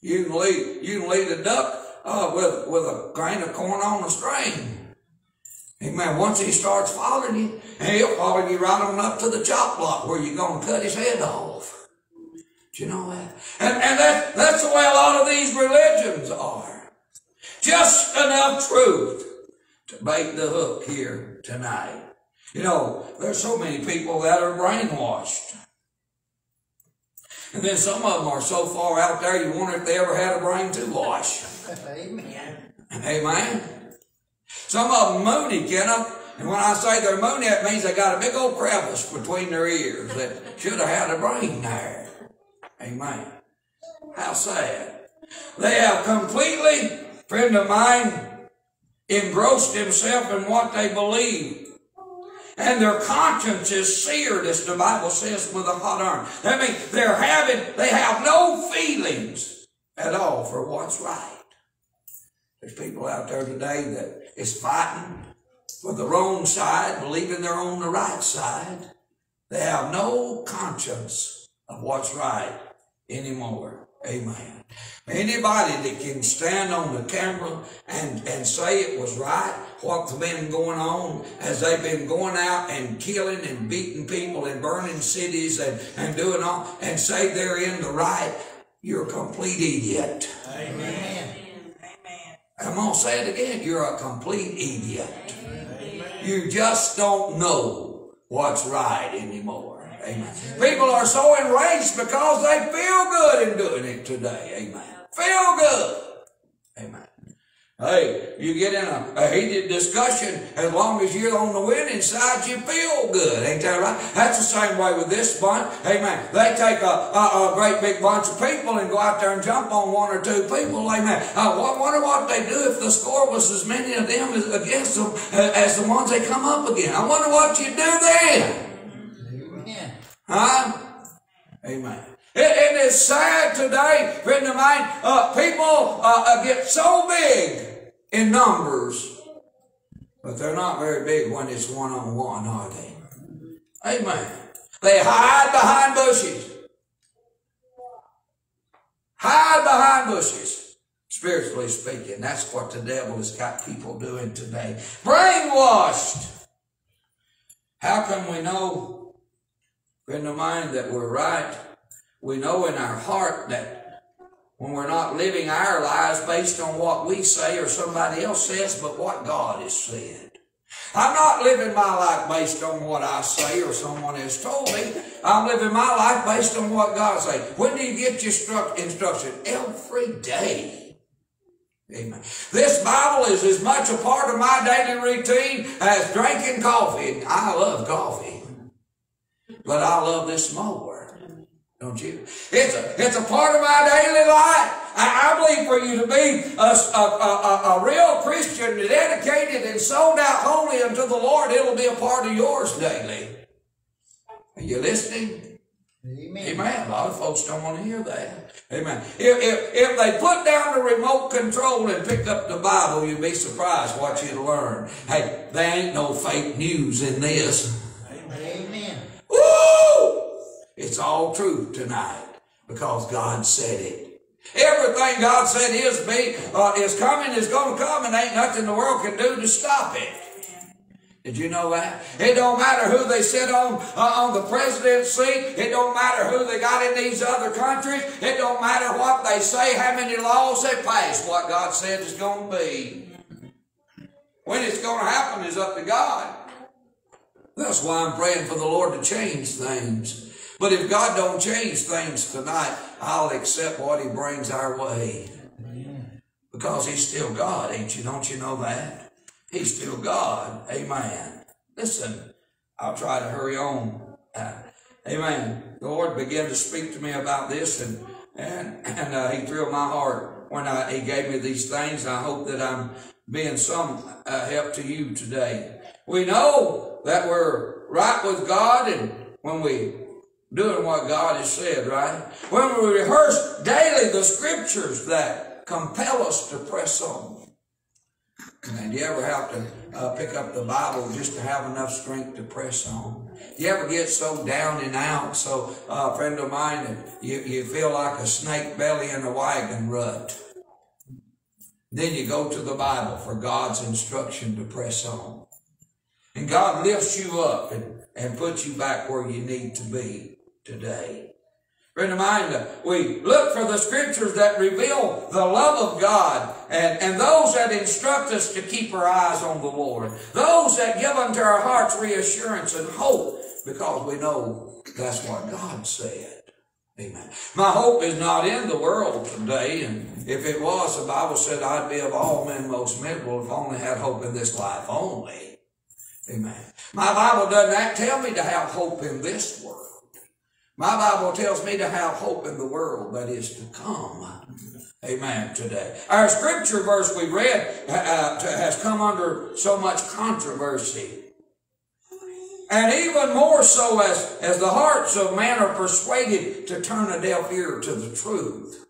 [SPEAKER 1] You can lead, you can lead a duck uh, with, with a grain of corn on a string. Amen. Once he starts following you, he'll follow you right on up to the chop block where you're going to cut his head off. Do you know that? And, and that, that's the way a lot of these religions are. Just enough truth to bait the hook here tonight. You know, there's so many people that are brainwashed. And then some of them are so far out there, you wonder if they ever had a brain to wash. [laughs]
[SPEAKER 5] Amen.
[SPEAKER 1] Amen. Some of them moony, Kenneth. And when I say they're moony, that means they got a big old crevice between their ears that should have had a brain there. Amen. How sad. They have completely, friend of mine, engrossed himself in what they believe. And their conscience is seared, as the Bible says, with a hot iron. That means they're having, they have no feelings at all for what's right. There's people out there today that is fighting for the wrong side, believing they're on the right side. They have no conscience of what's right anymore. Amen. Anybody that can stand on the camera and, and say it was right, what's been going on as they've been going out and killing and beating people and burning cities and, and doing all, and say they're in the right, you're a complete idiot.
[SPEAKER 4] Amen.
[SPEAKER 1] Going to say it again. You're a complete idiot. You just don't know what's right anymore. Amen. People are so enraged because they feel good in doing it today. Amen. Feel good. Hey, you get in a, a heated discussion, as long as you're on the winning side, you feel good. Ain't that right? That's the same way with this bunch. Amen. They take a, a, a great big bunch of people and go out there and jump on one or two people. Amen. I wonder what they do if the score was as many of them as, against them uh, as the ones they come up against. I wonder what you'd do then.
[SPEAKER 5] Amen.
[SPEAKER 1] Huh? Amen. It, it is sad today, friend of mine, uh, people uh, uh, get so big in numbers, but they're not very big when it's one on one, are they? Amen. They hide behind bushes. Hide behind bushes. Spiritually speaking, that's what the devil has got people doing today. Brainwashed. How can we know, friend of mine, that we're right? We know in our heart that when we're not living our lives based on what we say or somebody else says, but what God has said. I'm not living my life based on what I say or someone has told me. I'm living my life based on what God says. When do you get your stru- instruction? Every day. Amen. This Bible is as much a part of my daily routine as drinking coffee. I love coffee, but I love this more. Oh, don't you? It's a, it's a part of my daily life. I, I believe for you to be a, a, a, a real Christian, dedicated and sold out wholly unto the Lord, it'll be a part of yours daily. Are you listening?
[SPEAKER 5] Amen.
[SPEAKER 1] Amen. A lot of folks don't want to hear that. Amen. If, if, if they put down the remote control and pick up the Bible, you'd be surprised what you'd learn. Hey, there ain't no fake news in this. It's all truth tonight because God said it. Everything God said is be uh, is coming is going to come, and ain't nothing the world can do to stop it. Did you know that? It don't matter who they sit on uh, on the president's seat. It don't matter who they got in these other countries. It don't matter what they say, how many laws they pass. What God said is going to be. When it's going to happen is up to God. That's why I'm praying for the Lord to change things. But if God don't change things tonight, I'll accept what He brings our way. Because He's still God, ain't you? Don't you know that? He's still God. Amen. Listen, I'll try to hurry on. Uh, amen. The Lord began to speak to me about this, and and and uh, He thrilled my heart when I, He gave me these things. I hope that I'm being some uh, help to you today. We know that we're right with God, and when we doing what God has said, right? When we rehearse daily the scriptures that compel us to press on. And you ever have to uh, pick up the Bible just to have enough strength to press on? You ever get so down and out, so uh, a friend of mine, you, you feel like a snake belly in a wagon rut? Then you go to the Bible for God's instruction to press on. And God lifts you up and, and puts you back where you need to be today. Friend of mine, we look for the scriptures that reveal the love of God and, and those that instruct us to keep our eyes on the Lord. Those that give unto our hearts reassurance and hope because we know that's what God said. Amen. My hope is not in the world today, and if it was, the Bible said I'd be of all men most miserable if I only had hope in this life only. Amen. My Bible doesn't tell me to have hope in this world. My Bible tells me to have hope in the world that is to come. Amen. Today, our scripture verse we read uh, uh, has come under so much controversy. And even more so as, as the hearts of men are persuaded to turn a deaf ear to the truth.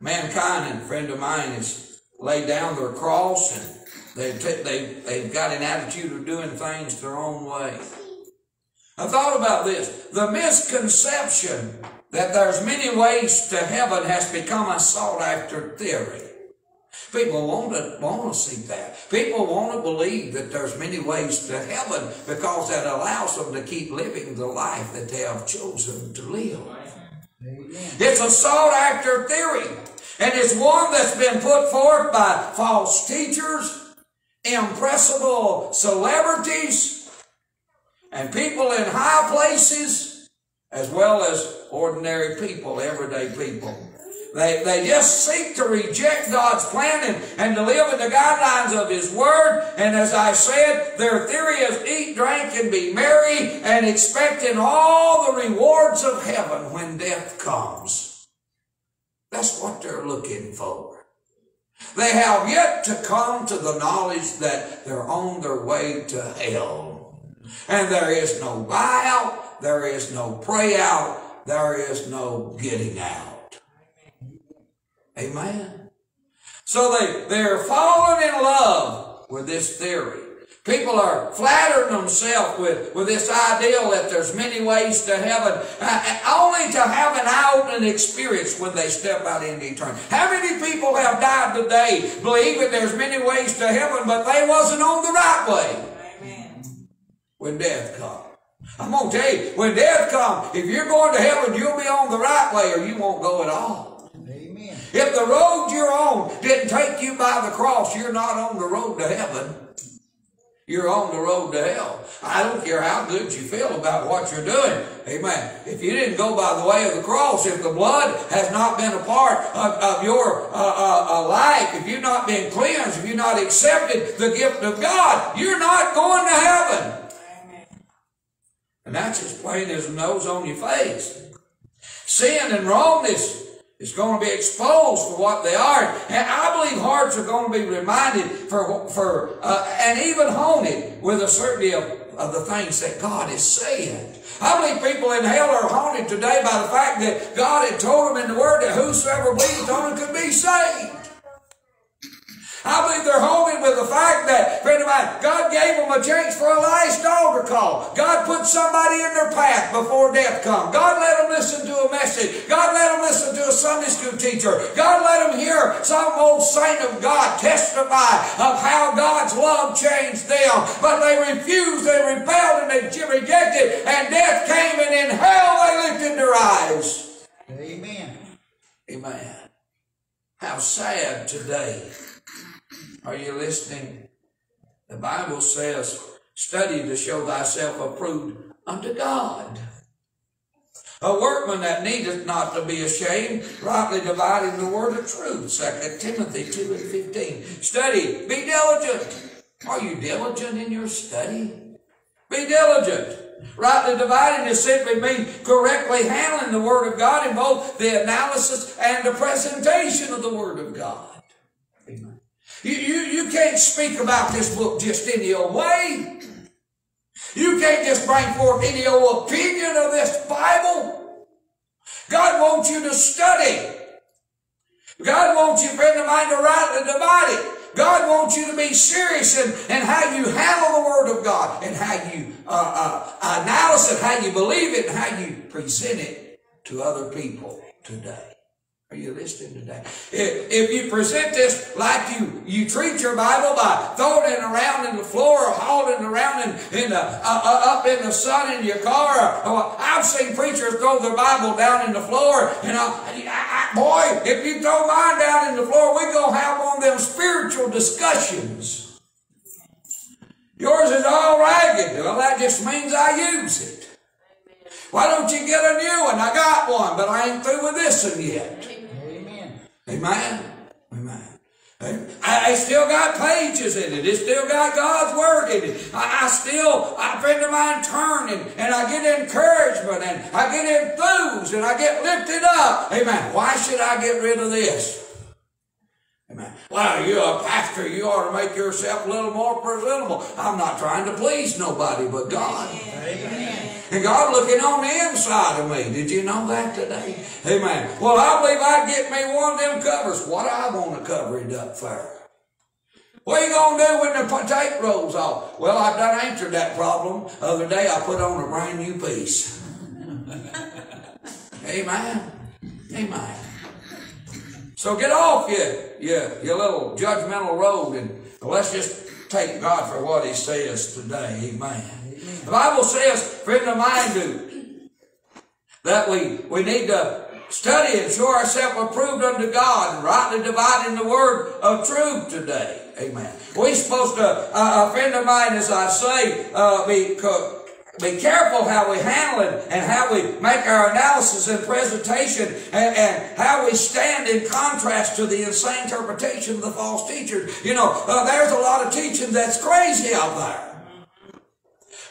[SPEAKER 1] mankind and a friend of mine has laid down their cross and they've, they, they've got an attitude of doing things their own way. I thought about this. The misconception that there's many ways to heaven has become a sought after theory. People want to want to see that. People want to believe that there's many ways to heaven because that allows them to keep living the life that they have chosen to live. It's a sought after theory. And it's one that's been put forth by false teachers, impressible celebrities, and people in high places, as well as ordinary people, everyday people. They, they just seek to reject God's plan and, and to live in the guidelines of His Word. And as I said, their theory is eat, drink, and be merry and expecting all the rewards of heaven when death comes. That's what they're looking for. They have yet to come to the knowledge that they're on their way to hell. And there is no buyout, there is no pray out, there is no getting out. Amen. So they, they're falling in love with this theory. People are flattering themselves with, with this ideal that there's many ways to heaven, uh, only to have an eye-opening experience when they step out into eternity. How many people have died today believing there's many ways to heaven, but they wasn't on the right way. When death comes? I'm going to tell you, when death comes, if you're going to heaven, you'll be on the right way or you won't go at all.
[SPEAKER 5] Amen.
[SPEAKER 1] If the road you're on didn't take you by the cross, you're not on the road to heaven. You're on the road to hell. I don't care how good you feel about what you're doing. Amen. If you didn't go by the way of the cross, if the blood has not been a part of, of your uh, uh, uh, life, if you've not been cleansed, if you've not accepted the gift of God, you're not going to heaven. And that's as plain as the nose on your face. Sin and wrongness is going to be exposed for what they are. And I believe hearts are going to be reminded for, for uh, and even haunted with a certainty of, of the things that God is saying. I believe people in hell are haunted today by the fact that God had told them in the Word that whosoever believed on him could be saved. I believe they're holding with the fact that, friend of mine, God gave them a chance for a last altar call. God put somebody in their path before death come. God let them listen to a message. God let them listen to a Sunday school teacher. God let them hear some old saint of God testify of how God's love changed them. But they refused, they rebelled, and they rejected, and death came, and in hell they lifted their eyes.
[SPEAKER 5] Amen.
[SPEAKER 1] Amen. How sad today. Are you listening? The Bible says, study to show thyself approved unto God. A workman that needeth not to be ashamed, rightly dividing the word of truth. 2 Timothy 2 and 15. Study, be diligent. Are you diligent in your study? Be diligent. Rightly dividing is simply mean correctly handling the Word of God in both the analysis and the presentation of the Word of God. You, you, you can't speak about this book just any old way. You can't just bring forth any old opinion of this Bible. God wants you to study. God wants you, friend of mine, to rightly divide it. God wants you to be serious in, in how you handle the Word of God and how you uh, uh, analyze it, how you believe it, and how you present it to other people today. Are you listening today? If, you present this like you, you treat your Bible by throwing it around in the floor or hauling it around in, in the, uh, uh, up in the sun in your car, or, or I've seen preachers throw their Bible down in the floor. Know, I, I, boy, if you throw mine down in the floor, we're gonna have one of them spiritual discussions. Yours is all ragged. Well, that just means I use it. Why don't you get a new one? I got one, but I ain't through with this one yet.
[SPEAKER 5] Amen.
[SPEAKER 1] Amen. I, still got pages in it. It's still got God's word in it. I, I still, a friend of mine turn and, and I get encouragement and I get enthused and I get lifted up. Amen. Why should I get rid of this? Amen. Well, you're a pastor. You ought to make yourself a little more presentable. I'm not trying to please nobody but God. Amen. And God looking on the inside of me. Did you know that today? Amen. Well, I believe I'd get me one of them covers. What I want to cover it up for? What are you going to do when the tape rolls off? Well, I've done answered that problem. The other day I put on a brand new piece. [laughs] Amen. Amen. So get off your, your, your little judgmental road and let's just take God for what He says today. Amen. The Bible says, friend of mine, do that we, we need to study and show ourselves approved unto God and rightly dividing the word of truth today. Amen. We're supposed to, uh, a friend of mine, as I say, uh, be, co- be careful how we handle it and how we make our analysis and presentation and, and how we stand in contrast to the insane interpretation of the false teachers. You know, uh, there's a lot of teaching that's crazy out there.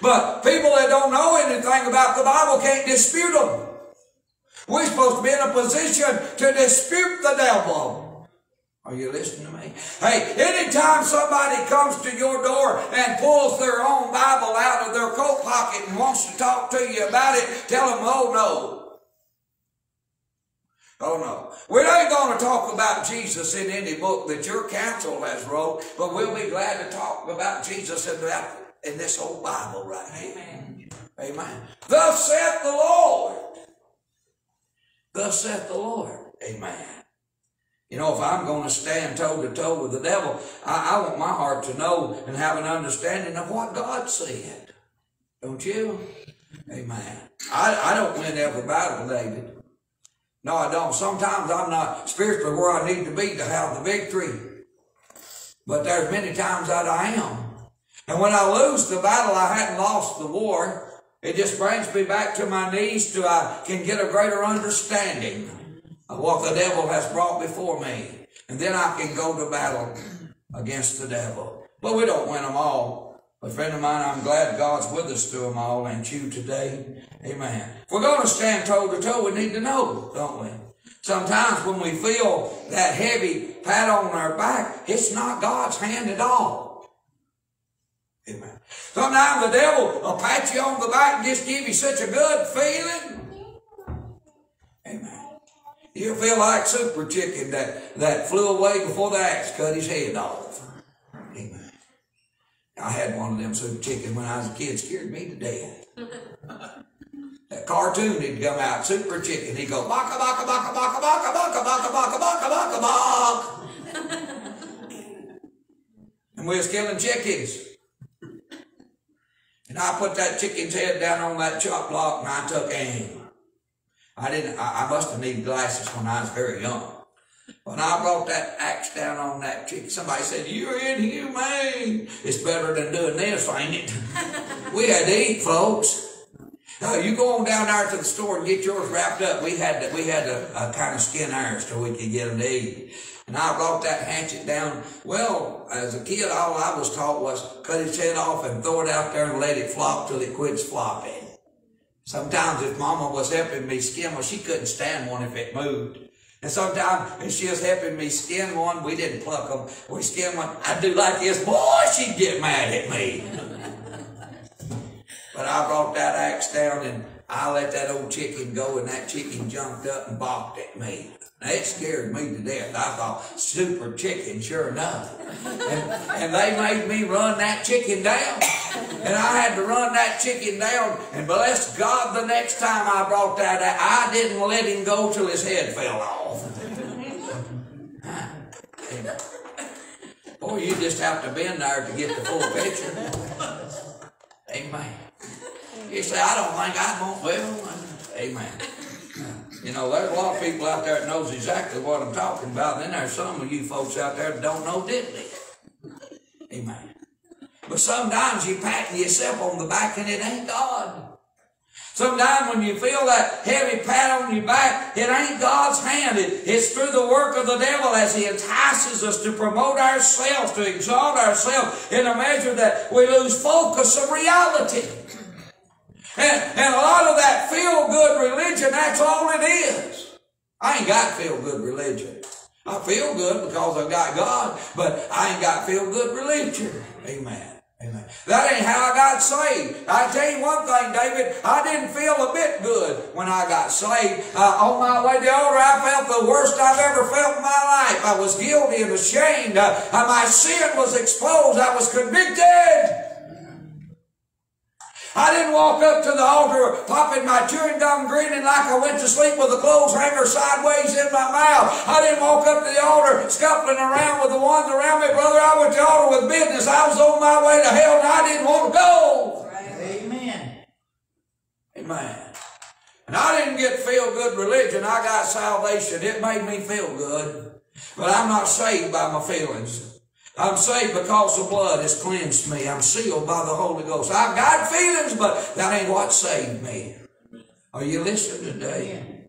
[SPEAKER 1] But people that don't know anything about the Bible can't dispute them. We're supposed to be in a position to dispute the devil. Are you listening to me? Hey, anytime somebody comes to your door and pulls their own Bible out of their coat pocket and wants to talk to you about it, tell them, oh no. Oh no. We ain't going to talk about Jesus in any book that your council has wrote, but we'll be glad to talk about Jesus in, that, in this old Bible right here.
[SPEAKER 4] Amen.
[SPEAKER 1] Amen. Thus saith the Lord. Thus saith the Lord. Amen. You know, if I'm going to stand toe to toe with the devil, I, I want my heart to know and have an understanding of what God said. Don't you? Amen. I, I don't win every battle, David. No, I don't. Sometimes I'm not spiritually where I need to be to have the victory. But there's many times that I am. And when I lose the battle, I hadn't lost the war. It just brings me back to my knees so I can get a greater understanding what the devil has brought before me. And then I can go to battle against the devil. But we don't win them all. But friend of mine, I'm glad God's with us through them all, and you today? Amen. If we're going to stand toe to toe, we need to know, don't we? Sometimes when we feel that heavy pat on our back, it's not God's hand at all. Amen. Sometimes the devil will pat you on the back and just give you such a good feeling. Amen. You feel like super chicken that, that flew away before the axe cut his head off. Amen. I had one of them super chicken when I was a kid, scared me to death. [laughs] that cartoon he'd come out, super chicken. He'd go baka baka baka baka baka baka baka baka baka baka baka. [laughs] And we was killing chickens. And I put that chicken's head down on that chop block and I took aim. I didn't, I, I must have needed glasses when I was very young. When I brought that axe down on that chicken, somebody said, You're inhumane. It's better than doing this, ain't it? [laughs] we had to eat, folks. Uh, you go on down there to the store and get yours wrapped up. We had to, we had to uh, kind of skin ours so we could get them to eat. And I brought that hatchet down. Well, as a kid, all I was taught was cut its head off and throw it out there and let it flop till it quits flopping. Sometimes if mama was helping me skin one, she couldn't stand one if it moved. And sometimes if she was helping me skin one, we didn't pluck them. We skin one. I'd do like this. Boy, she'd get mad at me. [laughs] but I brought that axe down and I let that old chicken go and that chicken jumped up and balked at me. It scared me to death. I thought, super chicken, sure enough. And, and they made me run that chicken down. And I had to run that chicken down. And bless God, the next time I brought that out, I didn't let him go till his head fell off. Boy, you just have to been there to get the full picture. Amen. You say, I don't think I won't. Well, amen. You know, there's a lot of people out there that knows exactly what I'm talking about. Then there's some of you folks out there that don't know diddly. Amen. But sometimes you patting yourself on the back and it ain't God. Sometimes when you feel that heavy pat on your back, it ain't God's hand. It, it's through the work of the devil as he entices us to promote ourselves, to exalt ourselves in a measure that we lose focus of reality. And, and a lot of that feel good religion, that's all it is. I ain't got feel good religion. I feel good because I got God, but I ain't got feel good religion. Amen. Amen. That ain't how I got saved. I tell you one thing, David, I didn't feel a bit good when I got saved. Uh, on my way to the altar, I felt the worst I've ever felt in my life. I was guilty and ashamed. Uh, my sin was exposed. I was convicted. I didn't walk up to the altar popping my chewing gum grinning like I went to sleep with a clothes hanger sideways in my mouth. I didn't walk up to the altar scuffling around with the ones around me. Brother, I went to the altar with business. I was on my way to hell and I didn't want to go.
[SPEAKER 5] Amen.
[SPEAKER 1] Amen. And I didn't get feel good religion. I got salvation. It made me feel good. But I'm not saved by my feelings. I'm saved because the blood has cleansed me. I'm sealed by the Holy Ghost. I've got feelings, but that ain't what saved me. Are you listening today?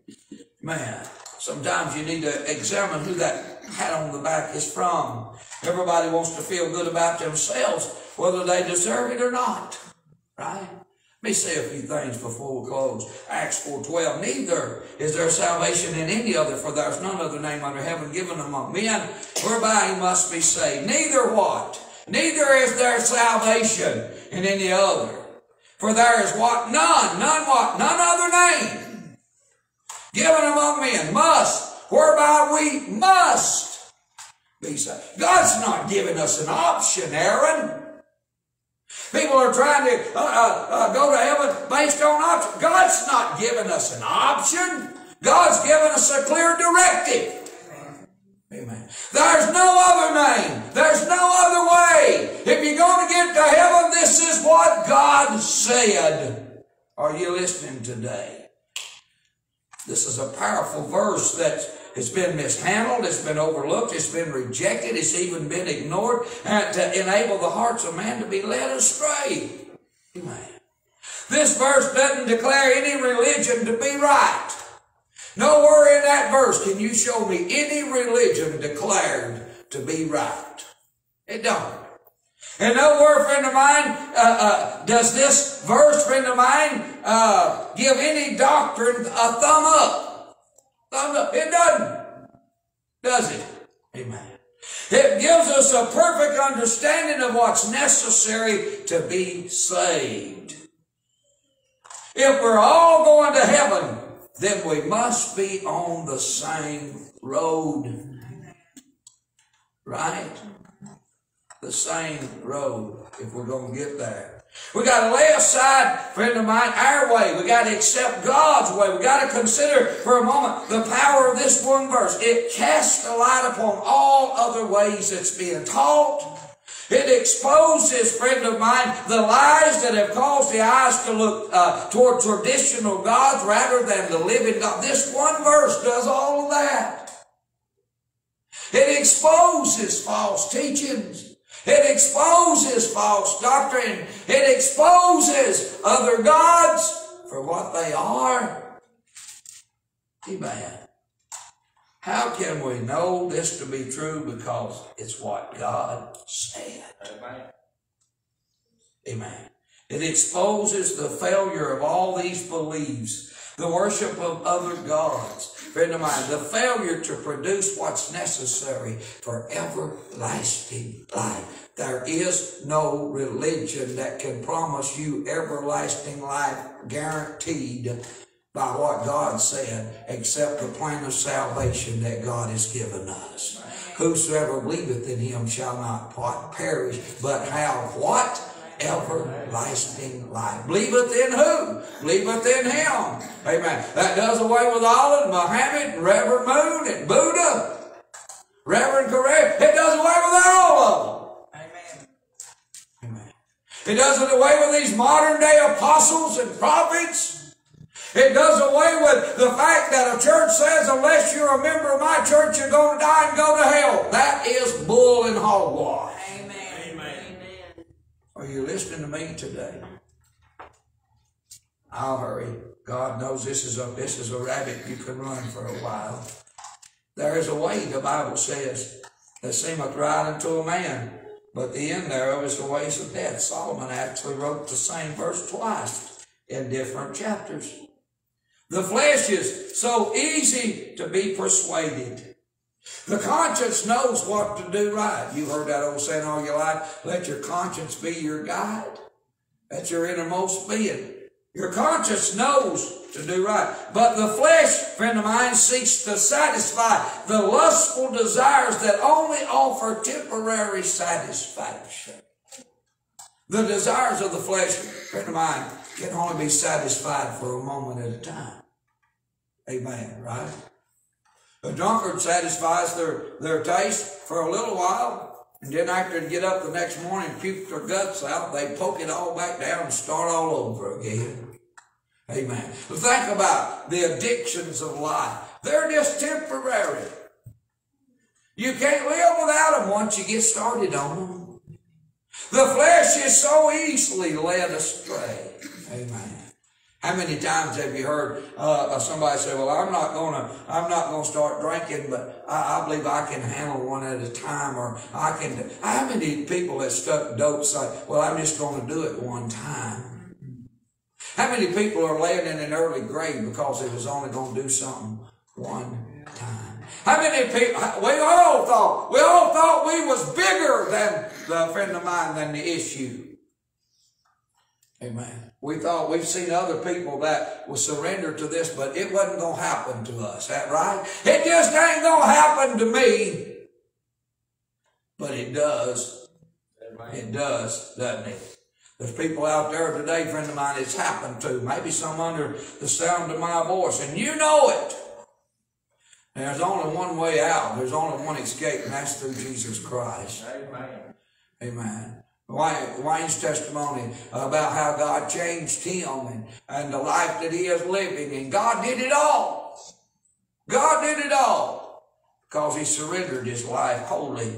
[SPEAKER 1] Man, sometimes you need to examine who that hat on the back is from. Everybody wants to feel good about themselves, whether they deserve it or not. Right? Let me say a few things before we close. Acts 4.12, Neither is there salvation in any other, for there is none other name under heaven given among men, whereby he must be saved. Neither what? Neither is there salvation in any other. For there is what? None. None what? None other name given among men. Must. Whereby we must be saved. God's not giving us an option, Aaron. People are trying to uh, uh, uh, go to heaven based on options. God's not giving us an option. God's given us a clear directive. Amen. There's no other name. There's no other way. If you're going to get to heaven, this is what God said. Are you listening today? This is a powerful verse that it's been mishandled, it's been overlooked, it's been rejected, it's even been ignored and to enable the hearts of man to be led astray. Amen. This verse doesn't declare any religion to be right. Nowhere in that verse can you show me any religion declared to be right. It don't. And nowhere, friend of mine, uh, uh, does this verse, friend of mine, uh, give any doctrine a thumb up. It doesn't. Does it? Amen. It gives us a perfect understanding of what's necessary to be saved. If we're all going to heaven, then we must be on the same road. Right? The same road if we're going to get there. We got to lay aside, friend of mine, our way. We got to accept God's way. We got to consider for a moment the power of this one verse. It casts a light upon all other ways that's being taught. It exposes, friend of mine, the lies that have caused the eyes to look uh, toward traditional gods rather than the living God. This one verse does all of that. It exposes false teachings. It exposes false doctrine. It exposes other gods for what they are. Amen. How can we know this to be true? Because it's what God said.
[SPEAKER 3] Amen.
[SPEAKER 1] Amen. It exposes the failure of all these beliefs, the worship of other gods. Friend of mine, the failure to produce what's necessary for everlasting life. There is no religion that can promise you everlasting life guaranteed by what God said, except the plan of salvation that God has given us. Whosoever believeth in him shall not perish, but have what? Everlasting life. Believeth in who? Believeth in him. Amen. That does away with Allah and Muhammad and Reverend Moon and Buddha. Reverend Correct. It does away with all of them.
[SPEAKER 5] Amen.
[SPEAKER 1] Amen. It does away with these modern day apostles and prophets. It does away with the fact that a church says, unless you're a member of my church, you're going to die and go to hell. That is bull and hogwash. Are you listening to me today? I'll hurry. God knows this is a this is a rabbit you can run for a while. There is a way, the Bible says, that seemeth right unto a man, but the end thereof is the ways of death. Solomon actually wrote the same verse twice in different chapters. The flesh is so easy to be persuaded. The conscience knows what to do right. You heard that old saying all your life, let your conscience be your guide. That's your innermost being. Your conscience knows to do right. But the flesh, friend of mine, seeks to satisfy the lustful desires that only offer temporary satisfaction. The desires of the flesh, friend of mine, can only be satisfied for a moment at a time. Amen, right? A drunkard satisfies their, their taste for a little while, and then after they get up the next morning puke their guts out, they poke it all back down and start all over again. Amen. Think about the addictions of life. They're just temporary. You can't live without them once you get started on them. The flesh is so easily led astray. Amen. How many times have you heard uh, somebody say, "Well, I'm not gonna, I'm not gonna start drinking, but I, I, believe I can handle one at a time, or I can." How many people that stuck dope say, "Well, I'm just gonna do it one time"? How many people are laying in an early grave because they was only gonna do something one time? How many people? We all thought, we all thought we was bigger than the friend of mine than the issue. Amen. We thought we've seen other people that will surrender to this, but it wasn't going to happen to us. That right? It just ain't going to happen to me. But it does. It does, doesn't it? There's people out there today, friend of mine, it's happened to. Maybe some under the sound of my voice, and you know it. And there's only one way out. There's only one escape, and that's through Jesus Christ.
[SPEAKER 5] Amen.
[SPEAKER 1] Amen. Wayne's testimony about how God changed him and, and the life that he is living. And God did it all. God did it all because he surrendered his life wholly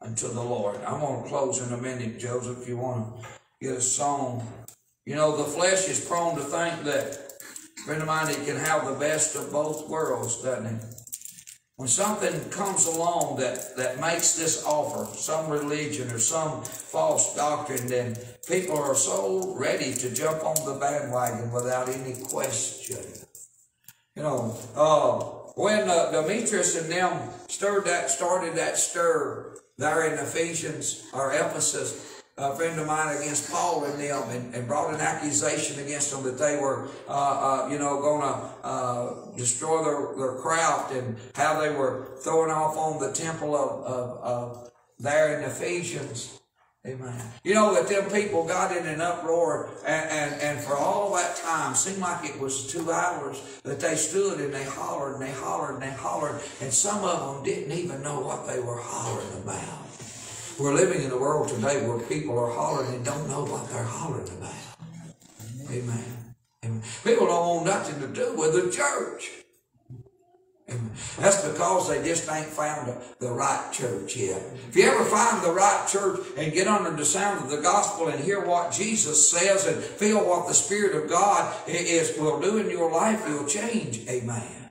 [SPEAKER 1] unto the Lord. I'm going to close in a minute, Joseph, if you want to get a song. You know, the flesh is prone to think that, friend of mine, it can have the best of both worlds, doesn't it? When something comes along that, that makes this offer, some religion or some false doctrine, then people are so ready to jump on the bandwagon without any question. You know, uh, when uh, Demetrius and them stirred that, started that stir there in Ephesians or Ephesus, a friend of mine against Paul and them and, and brought an accusation against them that they were, uh, uh, you know, going to uh, destroy their, their craft and how they were throwing off on the temple of, of, of there in Ephesians. Amen. You know that them people got in an uproar and, and, and for all that time, seemed like it was two hours that they stood and they hollered and they hollered and they hollered and some of them didn't even know what they were hollering about. We're living in a world today where people are hollering and don't know what they're hollering about. Amen. Amen. People don't want nothing to do with the church. That's because they just ain't found the right church yet. If you ever find the right church and get under the sound of the gospel and hear what Jesus says and feel what the Spirit of God is will do in your life, you'll change. Amen.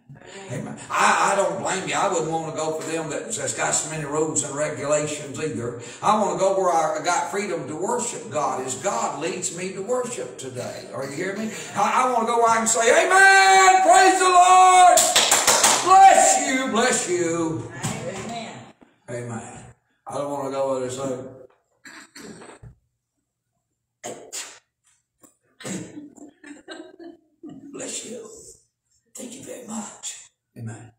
[SPEAKER 1] Amen. I, I don't blame you. I wouldn't want to go for them that, that's got so many rules and regulations either. I want to go where I got freedom to worship God as God leads me to worship today. Are you hearing me? I, I want to go where I can say, Amen. Praise the Lord. Bless you. Bless you.
[SPEAKER 4] Amen.
[SPEAKER 1] Amen. I don't want to go where they say, Bless you. Thank you very much. Amen.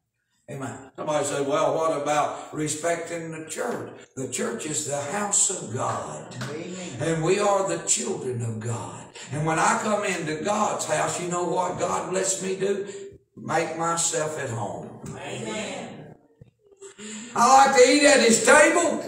[SPEAKER 1] Amen. Somebody said, well, what about respecting the church? The church is the house of God. And we are the children of God. And when I come into God's house, you know what God lets me do? Make myself at home.
[SPEAKER 4] Amen.
[SPEAKER 1] I like to eat at his table.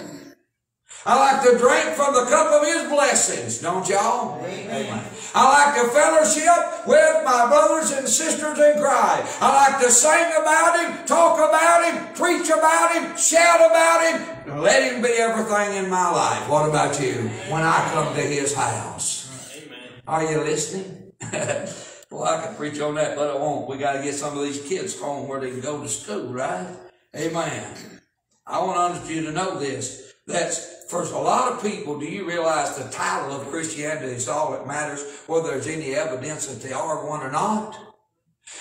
[SPEAKER 1] I like to drink from the cup of his blessings, don't y'all? Amen. I like to fellowship with my brothers and sisters in Christ. I like to sing about him, talk about him, preach about him, shout about him, let him be everything in my life. What about you? When I come to his house. Are you listening? [laughs] well, I can preach on that, but I won't. We got to get some of these kids home where they can go to school, right? Amen. I want you to know this. That's for a lot of people. Do you realize the title of Christianity is all that matters, whether there's any evidence that they are one or not?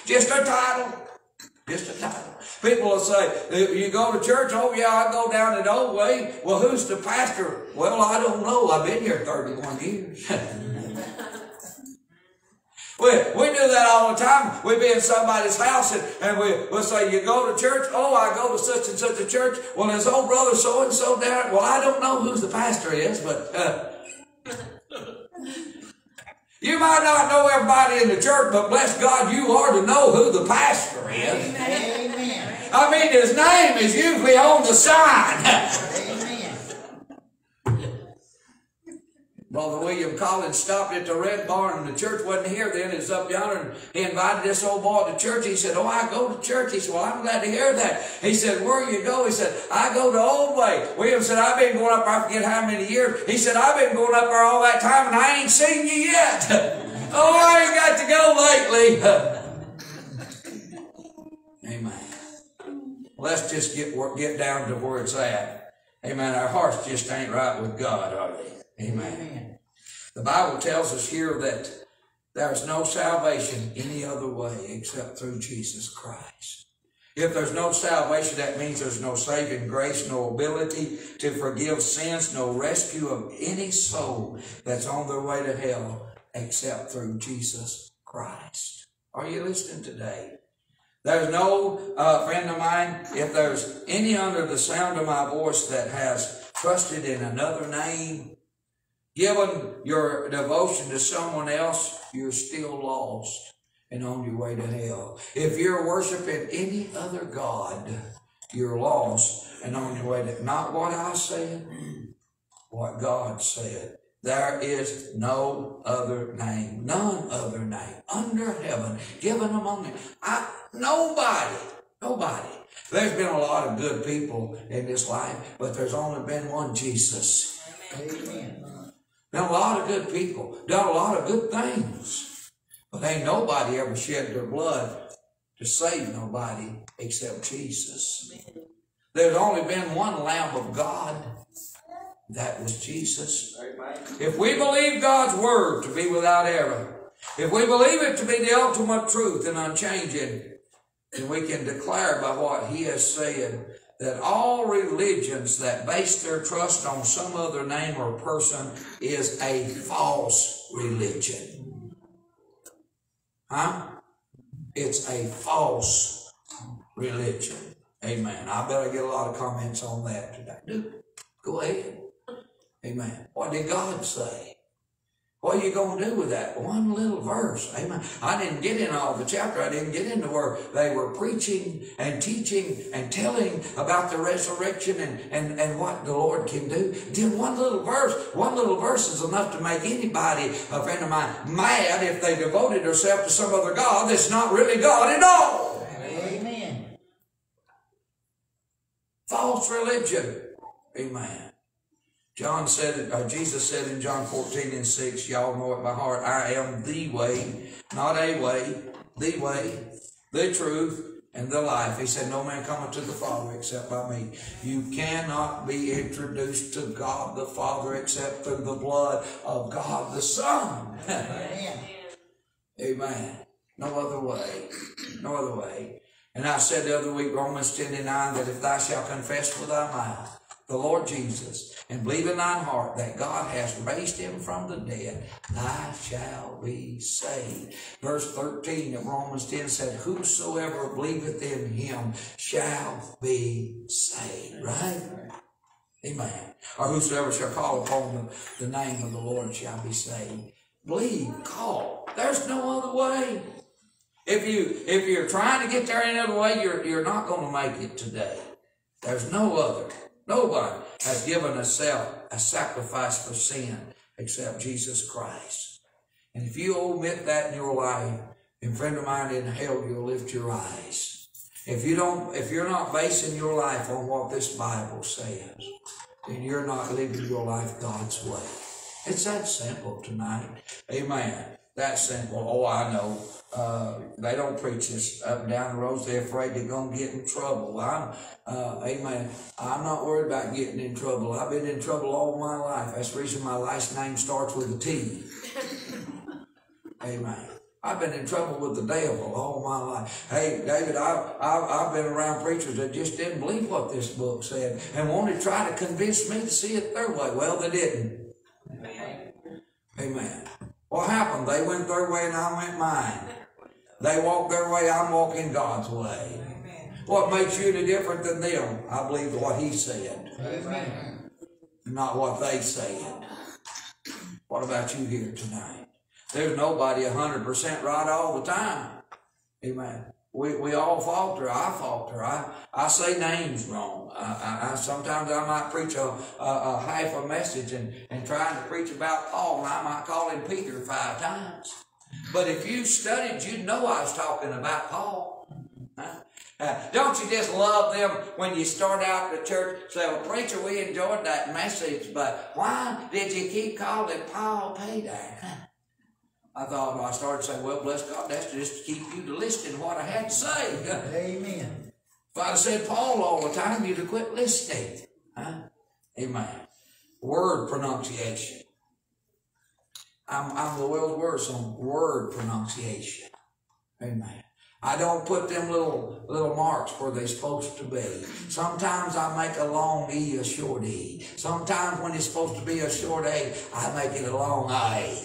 [SPEAKER 1] Just a title. Just a title. People will say, you go to church? Oh yeah, I go down the old way. Well, who's the pastor? Well, I don't know. I've been here 31 years. [laughs] We, we do that all the time. We'd be in somebody's house and, and we, we'll say, you go to church? Oh, I go to such and such a church. Well, his old brother so and so down. Well, I don't know who the pastor is, but uh, [laughs] you might not know everybody in the church, but bless God, you are to know who the pastor is.
[SPEAKER 5] Amen.
[SPEAKER 1] I mean, his name is usually on the sign. [laughs]
[SPEAKER 5] Amen.
[SPEAKER 1] Brother William Collins stopped at the Red Barn, and the church wasn't here then. It was up yonder, and he invited this old boy to church. He said, "Oh, I go to church." He said, "Well, I'm glad to hear that." He said, "Where you go?" He said, "I go to Oldway." William said, "I've been going up. there, I forget how many years." He said, "I've been going up there all that time, and I ain't seen you yet." [laughs] oh, I ain't got to go lately. [laughs] Amen. Let's just get get down to where it's at. Amen. Our hearts just ain't right with God, are they? Amen.
[SPEAKER 5] Amen.
[SPEAKER 1] The Bible tells us here that there's no salvation any other way except through Jesus Christ. If there's no salvation, that means there's no saving grace, no ability to forgive sins, no rescue of any soul that's on their way to hell except through Jesus Christ. Are you listening today? There's no uh, friend of mine, if there's any under the sound of my voice that has trusted in another name, given your devotion to someone else, you're still lost and on your way to hell. If you're worshiping any other God, you're lost and on your way to not what I said, what God said. There is no other name, none other name under heaven given among them. I, nobody, nobody. There's been a lot of good people in this life, but there's only been one Jesus.
[SPEAKER 5] Amen.
[SPEAKER 1] Done a lot of good people, done a lot of good things. But ain't nobody ever shed their blood to save nobody except Jesus. There's only been one Lamb of God. That was Jesus. If we believe God's word to be without error, if we believe it to be the ultimate truth and unchanging, then we can declare by what He has said that all religions that base their trust on some other name or person is a false religion. Huh? It's a false religion. Amen. I bet I get a lot of comments on that today. Go ahead. Amen. What did God say? What are you going to do with that? One little verse. Amen. I didn't get in all the chapter. I didn't get into where they were preaching and teaching and telling about the resurrection and, and, and what the Lord can do. Then one little verse, one little verse is enough to make anybody, a friend of mine, mad if they devoted themselves to some other God that's not really God at all.
[SPEAKER 5] Amen.
[SPEAKER 1] False religion. Amen. John said uh, Jesus said in John 14 and 6, y'all know it by heart, I am the way, not a way, the way, the truth, and the life. He said, No man cometh to the Father except by me. You cannot be introduced to God the Father except through the blood of God the Son.
[SPEAKER 5] Amen. [laughs]
[SPEAKER 1] Amen. No other way. No other way. And I said the other week, Romans 10 and 9, that if thou shalt confess with thy mouth the Lord Jesus and believe in thine heart that God has raised him from the dead, thou shalt be saved. Verse 13 of Romans 10 said, Whosoever believeth in him shall be saved. Right? Amen. Or whosoever shall call upon the, the name of the Lord shall be saved. Believe, call. There's no other way. If you if you're trying to get there any other way, you're you're not going to make it today. There's no other. Nobody has given a self a sacrifice for sin except Jesus Christ. And if you omit that in your life, then friend of mine in hell, you'll lift your eyes. If you don't, if you're not basing your life on what this Bible says, then you're not living your life God's way. It's that simple tonight. Amen. That simple. Oh, I know. Uh, they don't preach this up and down the roads. They're afraid they're going to get in trouble. I'm, uh, amen. I'm not worried about getting in trouble. I've been in trouble all my life. That's the reason my last name starts with a T. [laughs] amen. I've been in trouble with the devil all my life. Hey, David, I, I, I've been around preachers that just didn't believe what this book said and wanted to try to convince me to see it their way. Well, they didn't. Amen. Amen. What happened? They went their way and I went mine. They walk their way, I'm walking God's way. What makes you any different than them? I believe what He said,
[SPEAKER 5] Amen.
[SPEAKER 1] not what they said. What about you here tonight? There's nobody hundred percent right all the time. Amen. We, we all falter. I falter. I, I say names wrong. I, I, I sometimes I might preach a, a, a half a message and, and trying to preach about Paul, and I might call him Peter five times. But if you studied, you'd know I was talking about Paul. Huh? Uh, don't you just love them when you start out the church? Say, well, preacher, we enjoyed that message, but why did you keep calling Paul Peter? [laughs] I thought I started saying, well, bless God, that's just to keep you to listening what I had to say. [laughs]
[SPEAKER 5] Amen.
[SPEAKER 1] If I'd said Paul all the time, you'd have quit listening. Huh? Amen. Word pronunciation. I'm, I'm the world's worst on word pronunciation. Amen. I don't put them little little marks where they're supposed to be. Sometimes I make a long E a short E. Sometimes when it's supposed to be a short A, I make it a long A.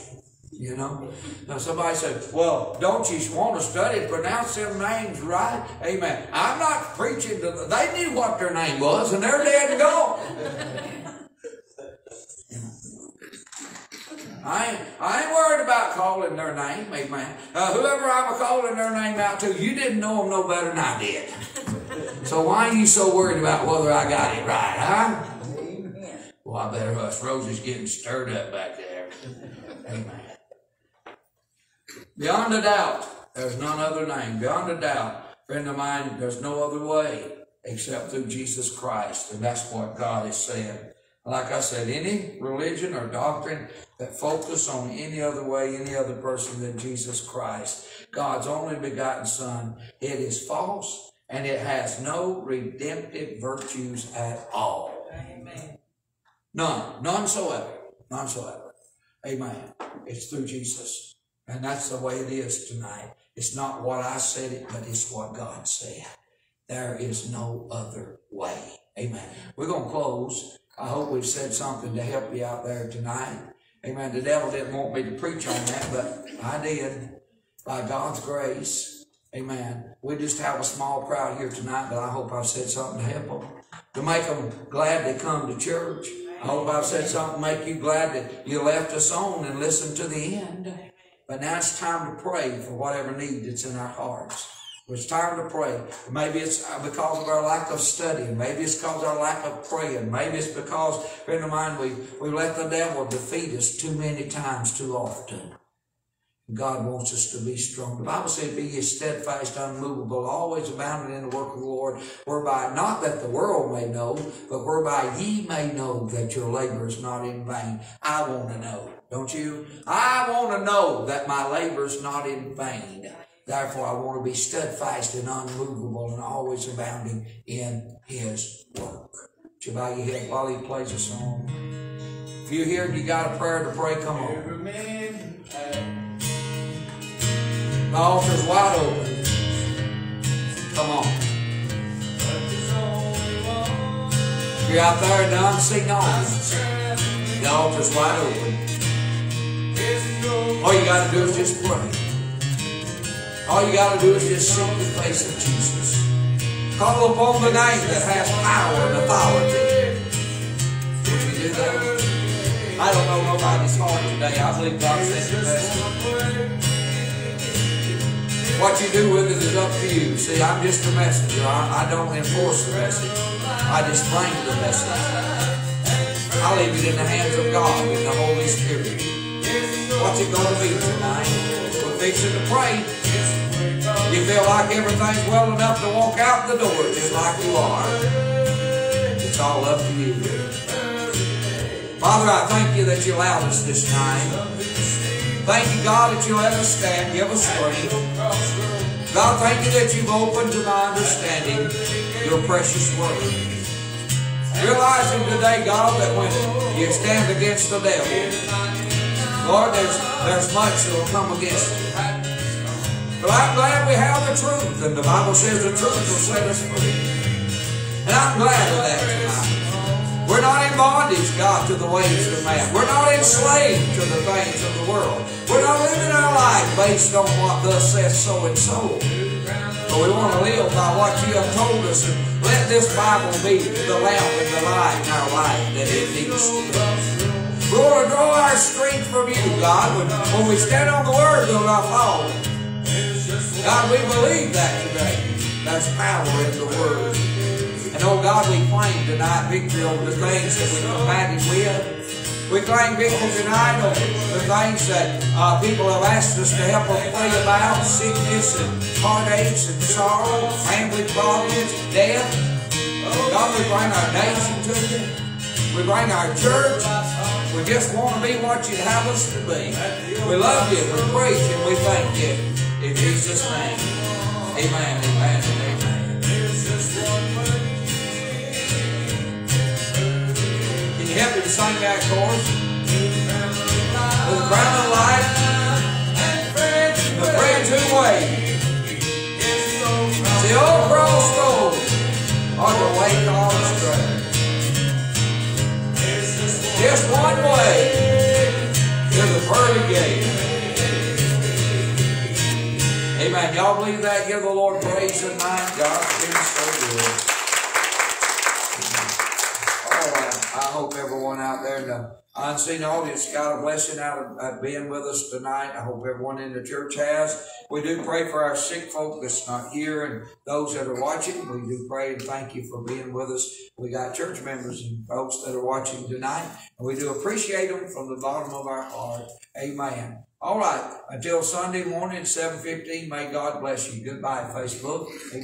[SPEAKER 1] You know? Now somebody said, well, don't you want to study pronounce them names right? Amen. I'm not preaching to them. They knew what their name was and they're dead and gone. I ain't, I ain't worried about calling their name, amen. Uh, whoever I'm calling their name out to, you didn't know them no better than I did. [laughs] So why are you so worried about whether I got it right, huh? Well, I better hush. Rosie's getting stirred up back there. Amen. Beyond a doubt, there's none other name. Beyond a doubt, friend of mine, there's no other way except through Jesus Christ. And that's what God is said. Like I said, any religion or doctrine that focus on any other way, any other person than Jesus Christ, God's only begotten Son, it is false and it has no redemptive virtues at all.
[SPEAKER 4] Amen.
[SPEAKER 1] None. None so ever. None so ever. Amen. It's through Jesus. And that's the way it is tonight. It's not what I said it, but it's what God said. There is no other way. Amen. We're going to close. I hope we've said something to help you out there tonight. Amen. The devil didn't want me to preach on that, but I did. By God's grace. Amen. We just have a small crowd here tonight, but I hope I've said something to help them. To make them glad they come to church. I hope I've said something to make you glad that you left us on and listened to the end. But now it's time to pray for whatever need that's in our hearts. It's time to pray. Maybe it's uh, because of our lack of studying. Maybe it's because of our lack of praying. Maybe it's because, friend of mine, we, we let the devil defeat us too many times too often. God wants us to be strong. The Bible says, Be ye steadfast, unmovable, always abounding in the work of the Lord, whereby not that the world may know, but whereby ye may know that your labor is not in vain. I want to know, don't you? I want to know that my labor is not in vain. Therefore, I want to be steadfast and unmovable and always abounding in His work. Would you bow your head while He plays a song? If you're here and you got a prayer to pray, come on.
[SPEAKER 7] Every man had
[SPEAKER 1] The altar's wide open. Come on.
[SPEAKER 7] but there's only one
[SPEAKER 1] If you're out there the unseen audience,
[SPEAKER 7] chance.
[SPEAKER 1] the altar's wide open. All you got to do is just pray. All you got to do is just seek the face of Jesus. Call upon the name that has power and authority. Would you do that? I don't know nobody's heart today. I believe God sent the message. What you do with it is up to you. See, I'm just a messenger. I, I don't enforce the message. I just claim the message. I leave it in the hands of God, in the Holy Spirit. What's it going to be tonight? We're fixing to pray. You feel like everything's well enough to walk out the door just like you are. It's all up to you. Father, I thank you that you allowed us this night. Thank you, God, that you let us stand. Give us strength. God, thank you that you've opened to my understanding your precious word. Realizing today, God, that when you stand against the devil, Lord, there's, there's much that will come against you. But I'm glad we have the truth, and the Bible says the truth will set us free. And I'm glad of that tonight. We're not in bondage, God, to the ways of man. We're not enslaved to the things of the world. We're not living our life based on what thus says so and so. But we want to live by what you have told us and let this Bible be the lamp and the light in our life that it needs to be. We want to draw our strength from you, God. When, when we stand on the Word, we'll not fall. God, we believe that today. There's power in the Word. And oh God, we claim tonight victory over the things that we combated with. We claim victory tonight over the things that uh, people have asked us to help them pray about, sickness and heartaches and sorrow, family problems, death. Oh God, we bring our nation to you. We bring our church. We just want to be what you'd have us to be. We love you, we praise you, we thank you. In Jesus' name. Amen, amen, amen. Can you help me to sing that chorus? With the crown of life, the friends who wait. The old cross road on the way called astray. Just one way to the pearly gate. Amen. Y'all believe that? Give the Lord praise tonight. God's been so good. I hope everyone out there in the unseen audience got a blessing out of, of being with us tonight. I hope everyone in the church has. We do pray for our sick folk that's not here and those that are watching. We do pray and thank you for being with us. We got church members and folks that are watching tonight, and we do appreciate them from the bottom of our heart. Amen. All right. Until Sunday morning, seven fifteen. May God bless you. Goodbye, Facebook.